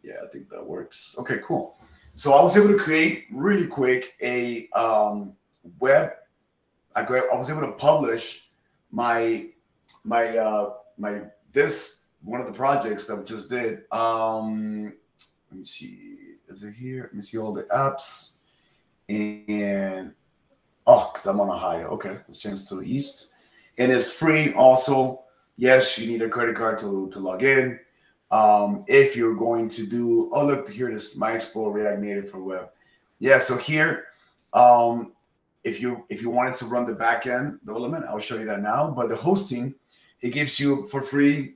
Yeah, I think that works. Okay, cool. So I was able to create really quick a um, web. I, I was able to publish my my uh, my this one of the projects that we just did. Um, let me see. Is it here? Let me see all the apps. And oh, because I'm on Ohio. Okay, let's change to the east. And it's free also. Yes, you need a credit card to, to log in. Um, if you're going to do, oh look, here it is, my Expo React Native for web. Yeah, so here, um, if you if you wanted to run the backend development, I'll show you that now. But the hosting, it gives you for free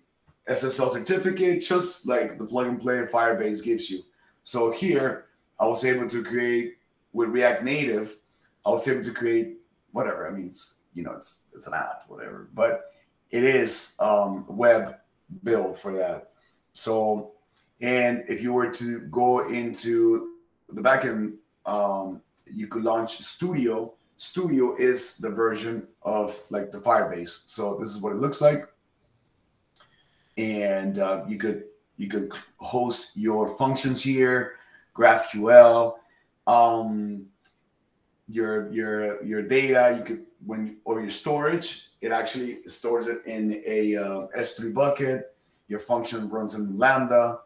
SSL certificate, just like the plug and play Firebase gives you. So here, I was able to create with React Native. I was able to create whatever. I mean, it's, you know, it's it's an app, whatever, but it is um, web build for that. So, and if you were to go into the backend, um, you could launch Studio. Studio is the version of like the Firebase. So this is what it looks like, and uh, you could you could host your functions here, GraphQL, um, your your your data. You could when or your storage. It actually stores it in a uh, S3 bucket. Your function runs in Lambda.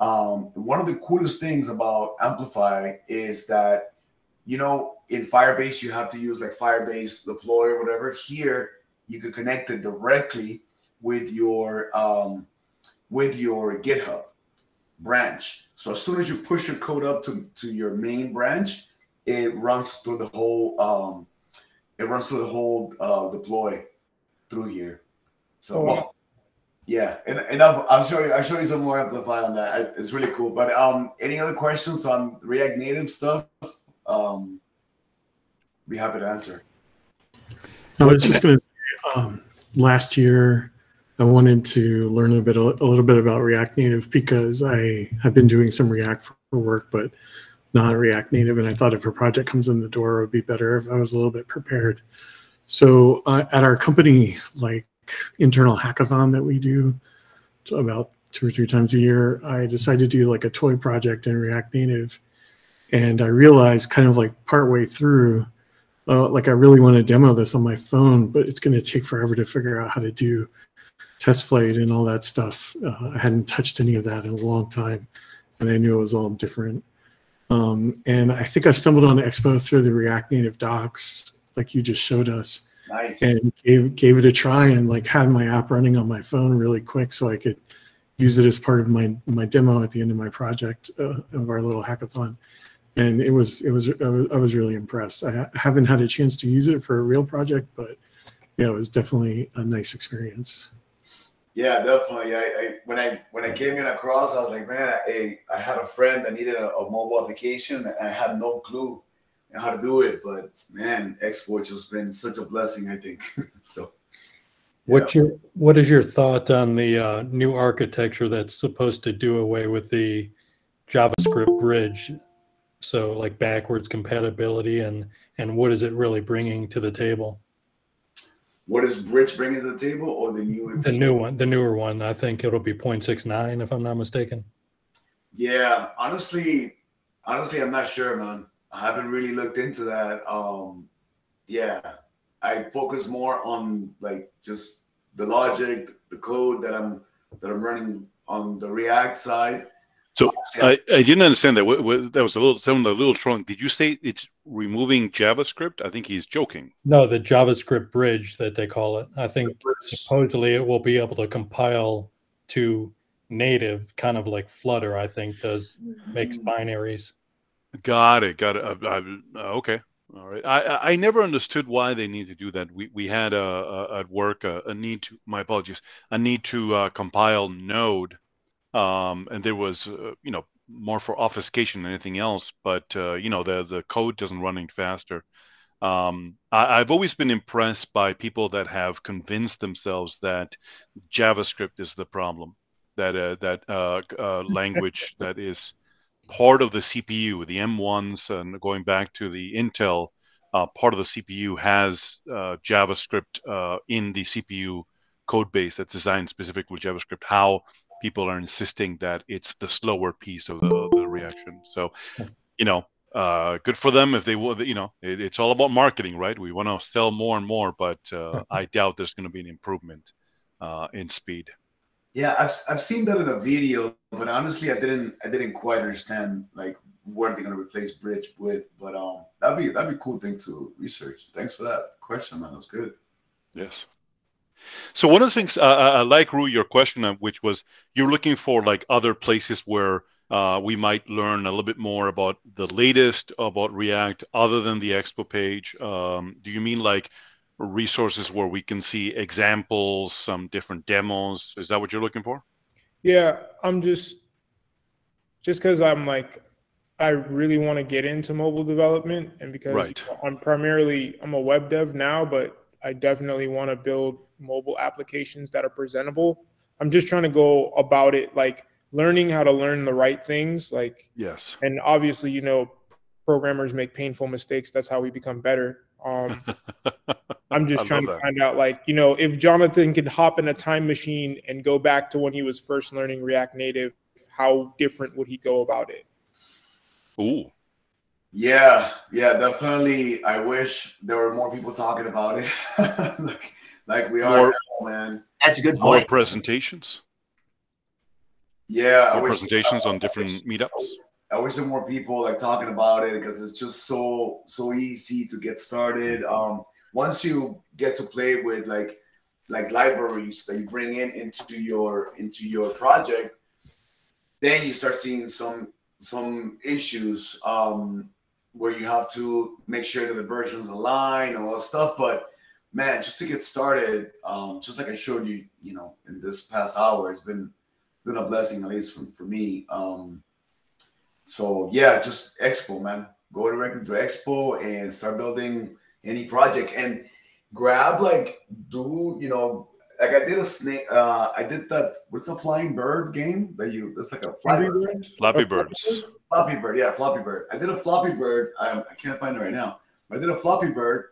Um, one of the coolest things about Amplify is that you know in Firebase you have to use like Firebase deploy or whatever. Here you could connect it directly with your um, with your GitHub branch. So as soon as you push your code up to, to your main branch, it runs through the whole um, it runs through the whole uh, deploy through here. So Oh, wow. yeah, and enough. I'll show you. I'll show you some more amplify on that. I- It's really cool. But um, any other questions on React Native stuff? Um, be happy to answer. I was just going to say, um, last year, I wanted to learn a bit, a little bit about React Native because I have been doing some React for work, but not React Native. And I thought if a project comes in the door, it would be better if I was a little bit prepared. So uh, at our company, like internal hackathon that we do about two or three times a year, I decided to do like a toy project in React Native. And I realized kind of like partway through, uh, like I really want to demo this on my phone, but it's going to take forever to figure out how to do test flight and all that stuff. Uh, I hadn't touched any of that in a long time, and I knew it was all different. Um, and I think I stumbled on Expo through the React Native docs, like you just showed us, Nice. and gave gave it a try, and like had my app running on my phone really quick, so I could use it as part of my my demo at the end of my project uh, of our little hackathon and it was it was I was, I was really impressed. I haven't had a chance to use it for a real project, but yeah, it was definitely a nice experience. Yeah, definitely. I, I when I when I came in across, I was like, man, I I had a friend that needed a, a mobile application, and I had no clue how to do it. But man, Expo has been such a blessing. I think so. What's your what is your thought on the uh, new architecture that's supposed to do away with the JavaScript bridge? So like backwards compatibility and and what is it really bringing to the table? What is Bridge bringing to the table, or the new? The new one, the newer one, I think it'll be 0.69 if I'm not mistaken. Yeah, honestly, honestly, I'm not sure, man. I haven't really looked into that. Um, yeah, I focus more on like just the logic, the code that I'm that I'm running on the React side. So Yeah. I, I didn't understand that. Wh- wh- That was a little sounded a little strong. Did you say it's removing JavaScript? I think he's joking. No, the JavaScript bridge that they call it. I think supposedly it will be able to compile to native, kind of like Flutter, I think does makes binaries. Got it. Got it. Uh, uh, uh, okay. All right. I, I I never understood why they need to do that. We we had a, a at work a, a need to. My apologies. A need to uh, compile Node, um, and there was uh, you know more for obfuscation than anything else. But uh, you know the the code doesn't run any faster. Um, I, I've always been impressed by people that have convinced themselves that JavaScript is the problem. That uh, that uh, uh, language that is part of the CPU, the M1s, and going back to the Intel, uh, part of the CPU has uh, JavaScript uh, in the CPU code base that's designed specifically with JavaScript. How people are insisting that it's the slower piece of the, the reaction. So, you know, uh, good for them if they will. You know, it, it's all about marketing, right? We want to sell more and more, but uh, I doubt there's going to be an improvement uh, in speed. Yeah, I've, I've seen that in a video, but honestly, I didn't I didn't quite understand like what are they going to replace Bridge with. But um, that'd be that'd be a cool thing to research. Thanks for that question, man. That's good. Yes. So one of the things uh, I I like, Rue, your question, uh, which was you're looking for like other places where uh, we might learn a little bit more about the latest about React, other than the Expo page. Um, do you mean like resources where we can see examples, some different demos? Is that what you're looking for? Yeah, I'm just just because I'm like I really want to get into mobile development, and because Right. I'm primarily I'm a web dev now, but I definitely want to build mobile applications that are presentable. I'm just trying to go about it like learning how to learn the right things, like Yes. and obviously you know programmers make painful mistakes. That's how we become better. Um, I'm just love trying to that. find out, like, you know, if Jonathan could hop in a time machine and go back to when he was first learning React Native, how different would he go about it? Ooh. Yeah, yeah, definitely. I wish there were more people talking about it, like like we are More- now, man. That's a good More point. presentations. Yeah, More wish- presentations on I different wish- meetups. I wish there were more people like talking about it because it's just so so easy to get started. Um, once you get to play with like like libraries that you bring in into your into your project, then you start seeing some some issues um, where you have to make sure that the versions align and all that stuff. But man, just to get started, um, just like I showed you, you know, in this past hour, it's been been a blessing at least for, for me. Um, so yeah, just Expo, man. Go directly to Expo and start building any project and grab like do you know like I did a snake. Uh, I did that. What's the flying bird game that you? That's like a flying bird. Floppy Birds. Floppy Bird, yeah, Floppy Bird. I did a Floppy Bird. I, I can't find it right now. But I did a Floppy Bird,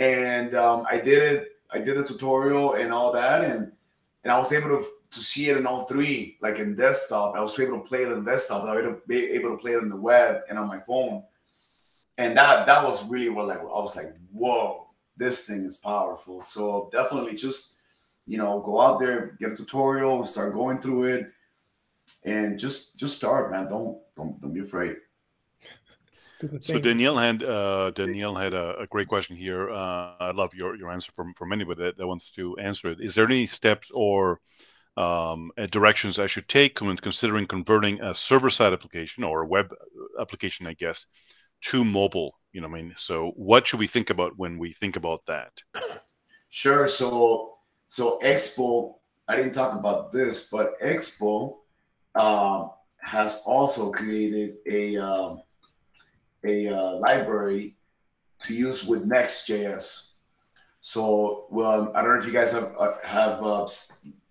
and um, I did it. I did the tutorial and all that, and and I was able to to see it in all three, like in desktop. I was able to play it on desktop. I was able to play it on the web and on my phone, and that that was really what like I was like, whoa, this thing is powerful. So definitely just you know go out there, get a tutorial, start going through it, and just just start, man. Don't don't don't be afraid. So Danielle had uh, Danielle had a, a, great question here. Uh, I love your, your answer from from anybody that, that wants to answer it. Is there any steps or um, uh, directions I should take when considering converting a server side application or a web application, I guess, to mobile? You know, I mean, so what should we think about when we think about that? Sure. So so Expo, I didn't talk about this, but Expo uh, has also created a um, a uh, library to use with Next.js. So, well, I don't know if you guys have uh, have uh,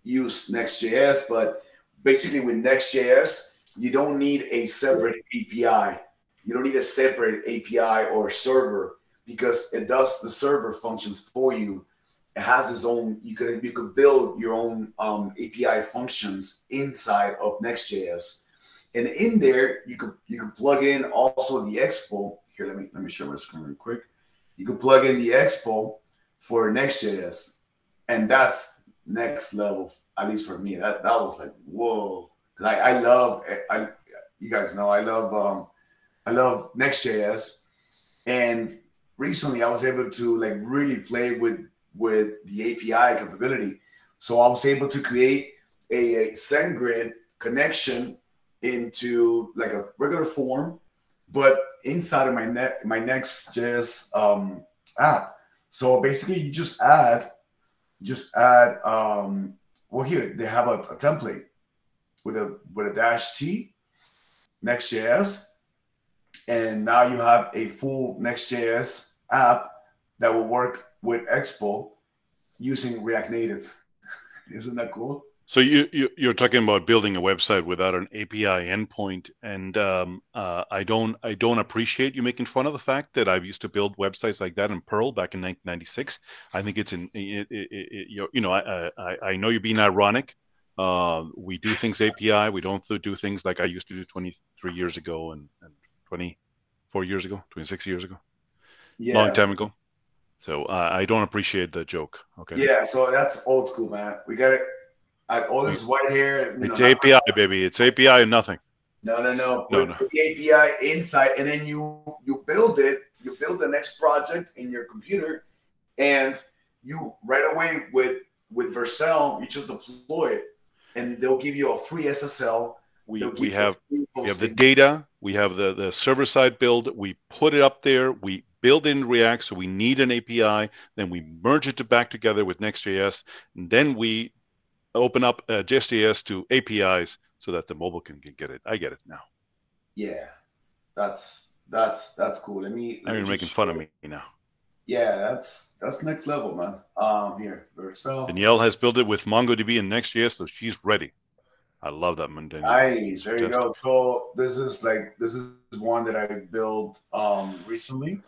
used Next.js, but basically with Next.js, you don't need a separate API. You don't need a separate API or server because it does the server functions for you. It has its own. You could you could build your own um, API functions inside of Next.js. And in there, you could you could plug in also the Expo. Here, let me let me show my screen real quick. You could plug in the Expo for Next.js, and that's next level. At least for me, that that was like whoa. I, I love I you guys know I love um I love Next.js, and recently I was able to like really play with with the API capability. So I was able to create a, a SendGrid connection into like a regular form, but inside of my net my Next.js um, app. So basically, you just add, just add. Um, well, here they have a, a template with a with a dash t Next.js, and now you have a full Next.js app that will work with Expo using React Native. Isn't that cool? So you, you are talking about building a website without an API endpoint, and um, uh, I don't I don't appreciate you making fun of the fact that I used to build websites like that in Perl back in 1996. I think it's in it, it, it, you know I, I I know you're being ironic. Uh, we do things API. We don't do things like I used to do 23 years ago and, and 24 years ago, 26 years ago, yeah. long time ago. So uh, I don't appreciate the joke. Okay. Yeah. So that's old school, man. We got it I, all this white hair. It's know, API, baby. It's API and nothing. No, no, no. No, no. The API inside, and then you you build it. You build the next project in your computer, and you right away with with Vercel, you just deploy it, and they'll give you a free SSL. We, we have we have the data. We have the the server side build. We put it up there. We build in React, so we need an API. Then we merge it to back together with Next.js, and then we open up uh, JSJS to APIs so that the mobile can can get it. I get it now. Yeah, that's that's that's cool. Let me. Let mean, making fun of me now. Yeah, that's that's next level, man. Um, here, so Danielle has built it with MongoDB and Next.js, so she's ready. I love that, man. Nice. There you go. So this is like this is one that I built um recently,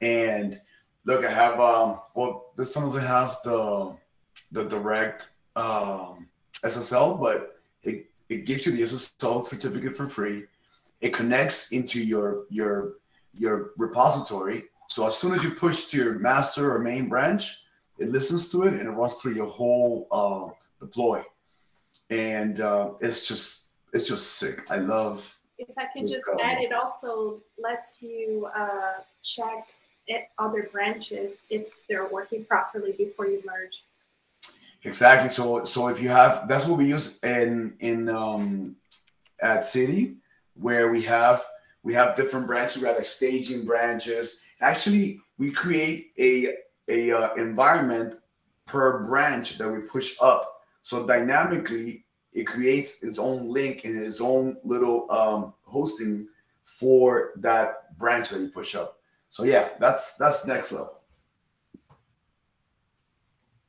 and look, I have um well this one doesn't have the the direct um, SSL, but it, it gives you the SSL certificate for free. It connects into your your your repository. So as soon as you push to your master or main branch, it listens to it and it runs through your whole uh, deploy. And uh, it's just it's just sick. I love. If I can just add, it also lets you uh, check at other branches if they're working properly before you merge. Exactly. So so if you have that's what we use in in um, at City, where we have we have different branches. We have like staging branches. Actually, we create a a uh, environment per branch that we push up. So dynamically, it creates its own link and its own little um, hosting for that branch that you push up. So yeah, that's that's next level.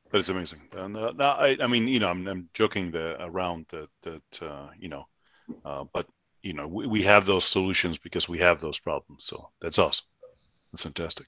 But it's amazing. And uh, I, I mean, you know, I'm, I'm joking the, around that, that uh, you know, uh, but you know, we, we have those solutions because we have those problems. So that's awesome. That's fantastic.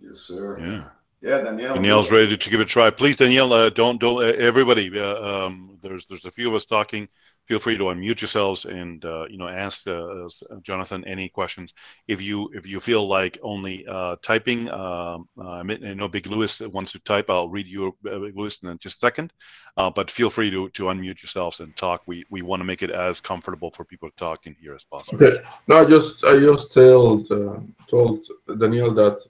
Yes, sir. Yeah. Yeah, Danielle. Danielle's ready to give it a try. Please, Danielle, uh, don't don't uh, everybody. Uh, um, there's there's a few of us talking. Feel free to unmute yourselves and uh, you know ask uh, Jonathan any questions. If you if you feel like only uh, typing, um, I know Big Lewis wants to type. I'll read you Big Lewis in just a second. but feel free to to unmute yourselves and talk. We we want to make it as comfortable for people to talk in here as possible. Okay. No, I just I just told told Danielle that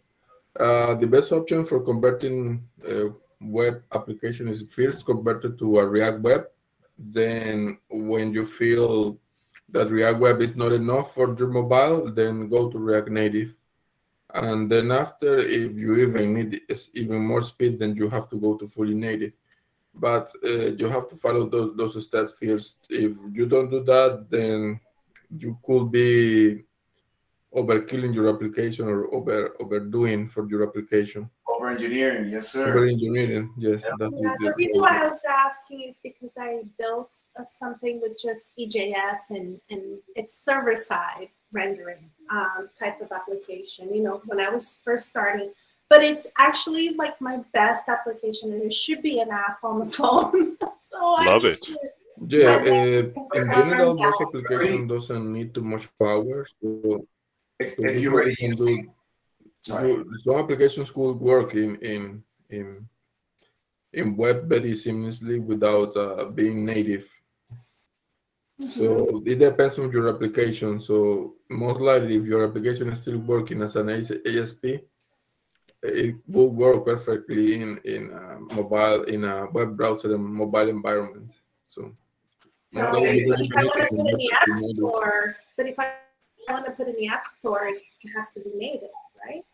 uh, the best option for converting a web application is first converted to a React Web. Then when you feel that React Web is not enough for your mobile, then go to React Native. And then after, if you even need even more speed, then you have to go to fully native. But uh, you have to follow those, those steps first. If you don't do that, then you could be overkilling your application or over overdoing for your application. Over engineering, yes, sir. Over engineering, yes. Yeah. That's yeah, the, the reason why I was asking is because I built a, something with just EJS and and it's server side rendering um, type of application. You know, when I was first starting, but it's actually like my best application, and it should be an app on the phone. so love I, it. Yeah, uh, in general, most application doesn't need too much power. So if, so if you already can do, sorry. some applications could work in in in in web very seamlessly without uh, being native. So it depends on your application. So most likely, if your application is still working as an ASP, it will work perfectly in in a mobile in a web browser and mobile environment. So. so if I want to put in the App Store, but if I want to put in the App Store, it has to be native, right?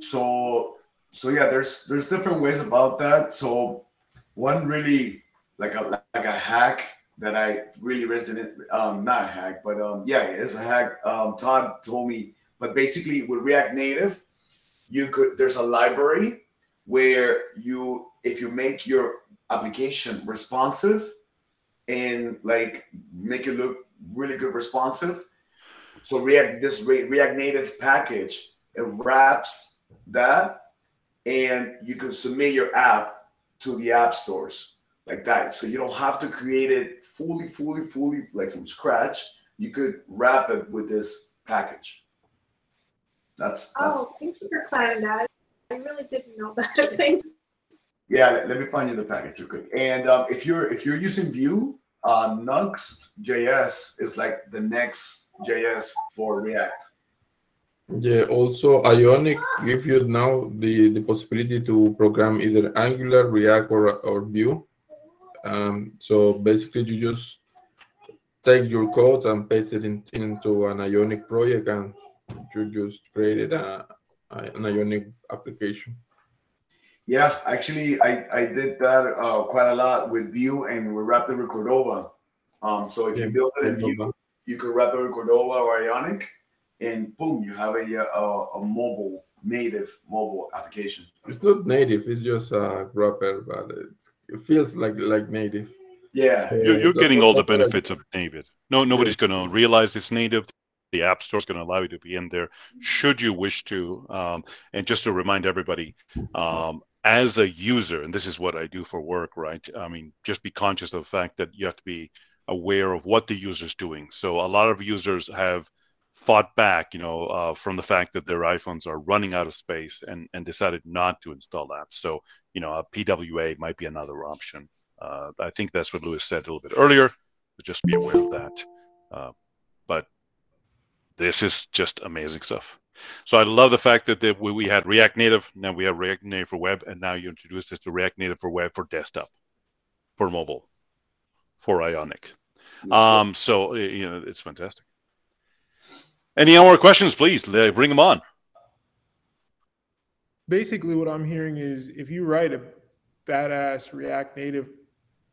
So, so yeah, there's there's different ways about that. So, one really like a like a hack that I really resonate. Um, not a hack, but um, yeah, it's a hack. Um, Todd told me, but basically with React Native, you could there's a library where you if you make your application responsive and like make it look really good responsive so React, this React Native package, it wraps that, and you can submit your app to the app stores like that. So you don't have to create it fully, fully, fully like from scratch. You could wrap it with this package. That's, that's oh, thank you for clarifying that. I really didn't know that. Thank you. Yeah, let, let me find you the package real quick. And um, if you're if you're using Vue, uh, Nuxt.js is like the next JS for React. Yeah, also Ionic gives you now the, the possibility to program either Angular, React, or, or Vue. Um, so basically, you just take your code and paste it in, into an Ionic project, and you just created a, a, an Ionic application. Yeah, actually, I, I did that uh, quite a lot with Vue and with Rapid Cordova. Um, so if yeah, you build it in Vue, you could wrap it with Cordova or Ionic, and boom, you have a, a, a mobile native mobile application. It's not native; it's just a wrapper, but it, it feels like like native. Yeah, you're, you're getting all the benefits of native. No, nobody's going to realize it's native. The App Store is going to allow you to be in there, should you wish to. Um, and just to remind everybody, um, as a user, and this is what I do for work, right? I mean, just be conscious of the fact that you have to be aware of what the user's doing. So a lot of users have fought back, you know, uh, from the fact that their iPhones are running out of space and, and decided not to install apps. So, you know, a PWA might be another option. Uh, I think that's what Lewis said a little bit earlier. Just be aware of that. Uh, but this is just amazing stuff. So I love the fact that the, we, had React Native, now we have React Native for web, and now you introduced us to React Native for web for desktop, for mobile, for Ionic. Um, so you know it's fantastic. Any more questions, please? Bring them on. Basically, what I'm hearing is if you write a badass React Native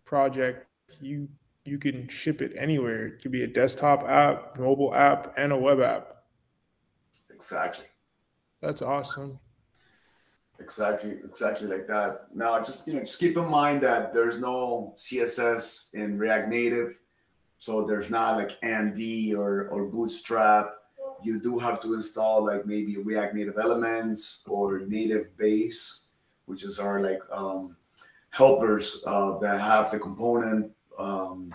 project, you you can ship it anywhere. It could be a desktop app, mobile app, and a web app. Exactly. That's awesome. Exactly, exactly like that. Now, just you know, just keep in mind that there's no CSS in React Native, so there's not like AMD or or Bootstrap. You do have to install like maybe React Native Elements or Native Base, which is our like um, helpers uh, that have the component um,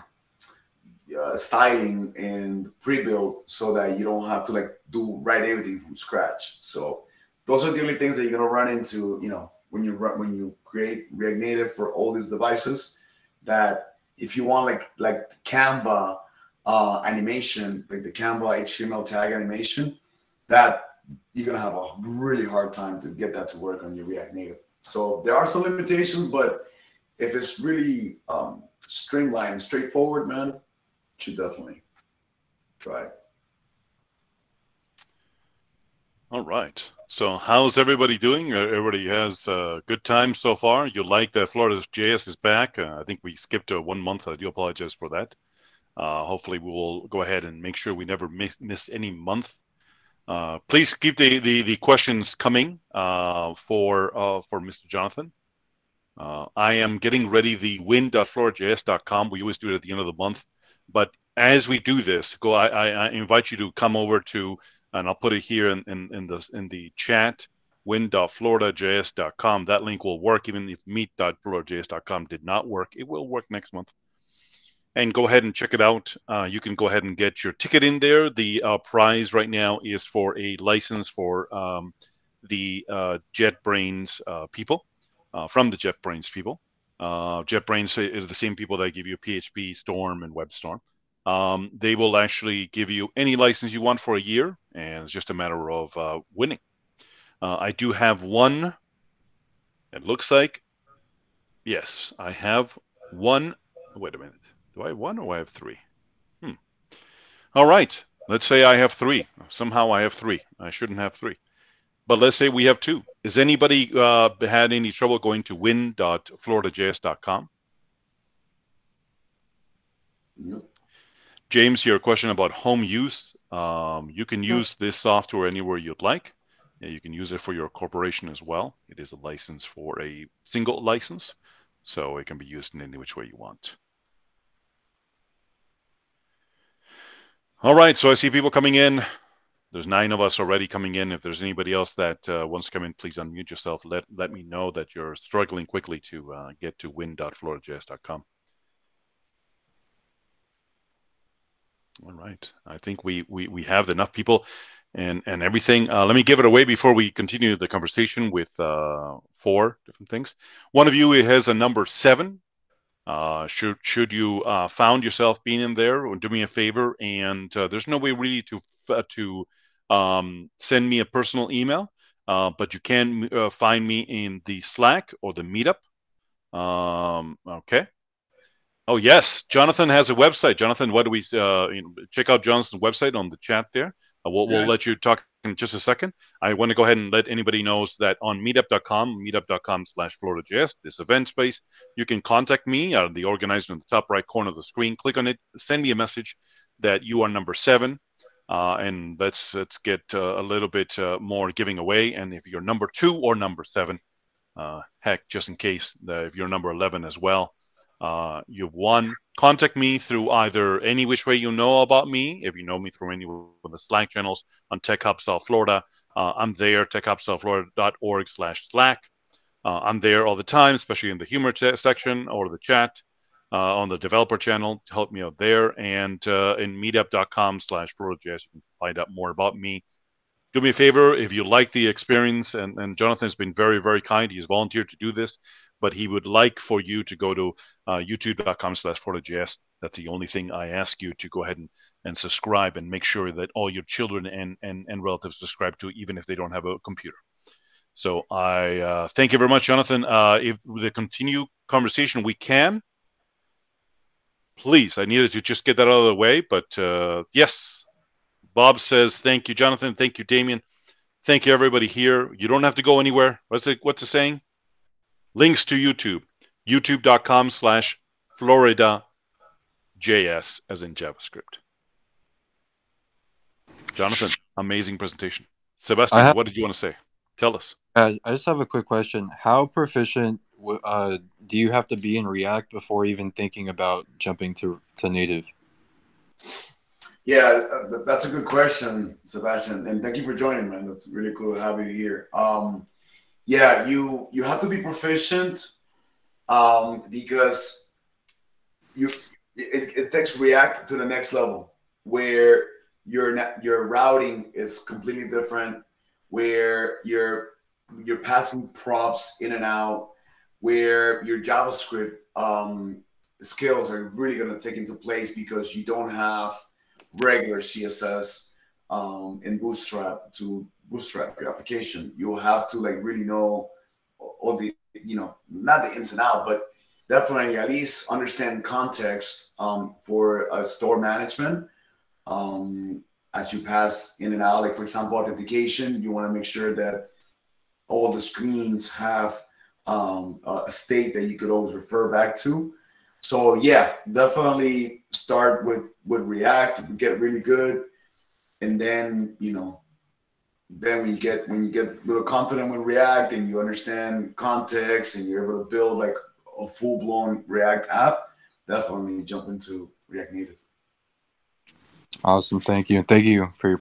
uh, styling and pre-built so that you don't have to like do write everything from scratch. So those are the only things that you're gonna run into, you know, when you run when you create React Native for all these devices. That if you want like like Canva uh, animation, like the Canva HTML tag animation, that you're gonna have a really hard time to get that to work on your React Native. So there are some limitations, but if it's really um, streamlined, straightforward, man, should definitely try. All right. So how's everybody doing? Everybody has a good time so far. You like that Florida JS is back? Uh, I think we skipped uh, one month. I do apologize for that. Uh, hopefully, we will go ahead and make sure we never miss, miss any month. Uh, please keep the, the, the questions coming uh, for uh, for Mr. Jonathan. I am getting ready the win.floridajs.com. We always do it at the end of the month. But as we do this, go. I, I, I invite you to come over to, and I'll put it here in in, in the in the chat. Win.floridajs.com. That link will work even if meet.floridajs.com did not work. It will work next month. And go ahead and check it out. Uh, you can go ahead and get your ticket in there. The uh, prize right now is for a license for um, the uh, JetBrains uh, people, uh, from the JetBrains people. Uh, JetBrains is the same people that give you PhpStorm and WebStorm. Um, they will actually give you any license you want for a year, and it's just a matter of uh, winning. Uh, I do have one. It looks like, yes, I have one. Wait a minute. Do I have one or I have three? Hmm. All right. Let's say I have three. Somehow I have three. I shouldn't have three. But let's say we have two. Has anybody uh, had any trouble going to win.floridajs.com? Nope. James, your question about home use. Um, you can use this software anywhere you'd like. You can use it for your corporation as well. It is a license for a single license, so it can be used in any which way you want. All right, so I see people coming in. There's nine of us already coming in. If there's anybody else that uh, wants to come in, please unmute yourself. Let let me know that you're struggling quickly to uh, get to win.floridajs.com. All right. I think we we, we have enough people and and everything. Uh, let me give it away before we continue the conversation with uh, four different things. One of you has a number seven. Uh, should should you uh, found yourself being in there, or do me a favor, and uh, there's no way really to uh, to um, send me a personal email, uh, but you can find me in the Slack or the Meetup. Um, okay. Oh yes, Jonathan has a website. Jonathan, what do we uh, you know, check out Jonathan's website on the chat there? Uh, we'll, we'll let you talk in just a second. I want to go ahead and let anybody knows that on meetup.com, meetup.com slash FloridaJS, this event space, you can contact me, uh, the organizer in the top right corner of the screen. Click on it, send me a message that you are number seven uh, and let's let's get uh, a little bit uh, more giving away. And if you're number two or number seven, uh, heck, just in case the, if you're number eleven as well, uh, you've won. Contact me through either any which way you know about me. If you know me through any of the Slack channels on Tech Hub South Florida, uh, I'm there. TechHubSouthFlorida.org slash Slack. I'm there all the time, especially in the humor section or the chat uh, on the developer channel to help me out there and uh, in meetup.com slash FloridaJS. You can find out more about me. Do me a favor if you like the experience, and, and Jonathan has been very, very kind. He's volunteered to do this, but he would like for you to go to uh, youtube.com slash FloridaJS. That's the only thing I ask you to go ahead and and subscribe and make sure that all your children and, and, and relatives subscribe to, even if they don't have a computer. So I uh, thank you very much, Jonathan. Uh, if the continue conversation we can, please. I needed to just get that out of the way. But uh, yes, Bob says thank you, Jonathan. Thank you, Damien. Thank you, everybody here. You don't have to go anywhere. What's it? What's it saying? Links to YouTube. YouTube.com slash Florida JS as in JavaScript. Jonathan, amazing presentation. Sebastian, have- what did you want to say? Tell us. Uh, I just have a quick question. How proficient uh, do you have to be in React before even thinking about jumping to, to native? Yeah, uh, that's a good question, Sebastian, and thank you for joining, man. That's really cool to have you here. Um, yeah, you you have to be proficient um, because you it, it takes React to the next level where your your routing is completely different, where you're you're passing props in and out, where your JavaScript um, skills are really going to take into place because you don't have regular CSS um, in Bootstrap to bootstrap your application. You'll have to like really know all the you know not the ins and out, but definitely at least understand context um, for uh, store management. Um, as you pass in and out, like for example, authentication, you want to make sure that all the screens have um, a state that you could always refer back to. So yeah, definitely start with with React, get really good, and then you know, then when you get when you get a little confident with React and you understand context and you're able to build like a full blown React app, definitely jump into React Native. Awesome. Thank you. Thank you for your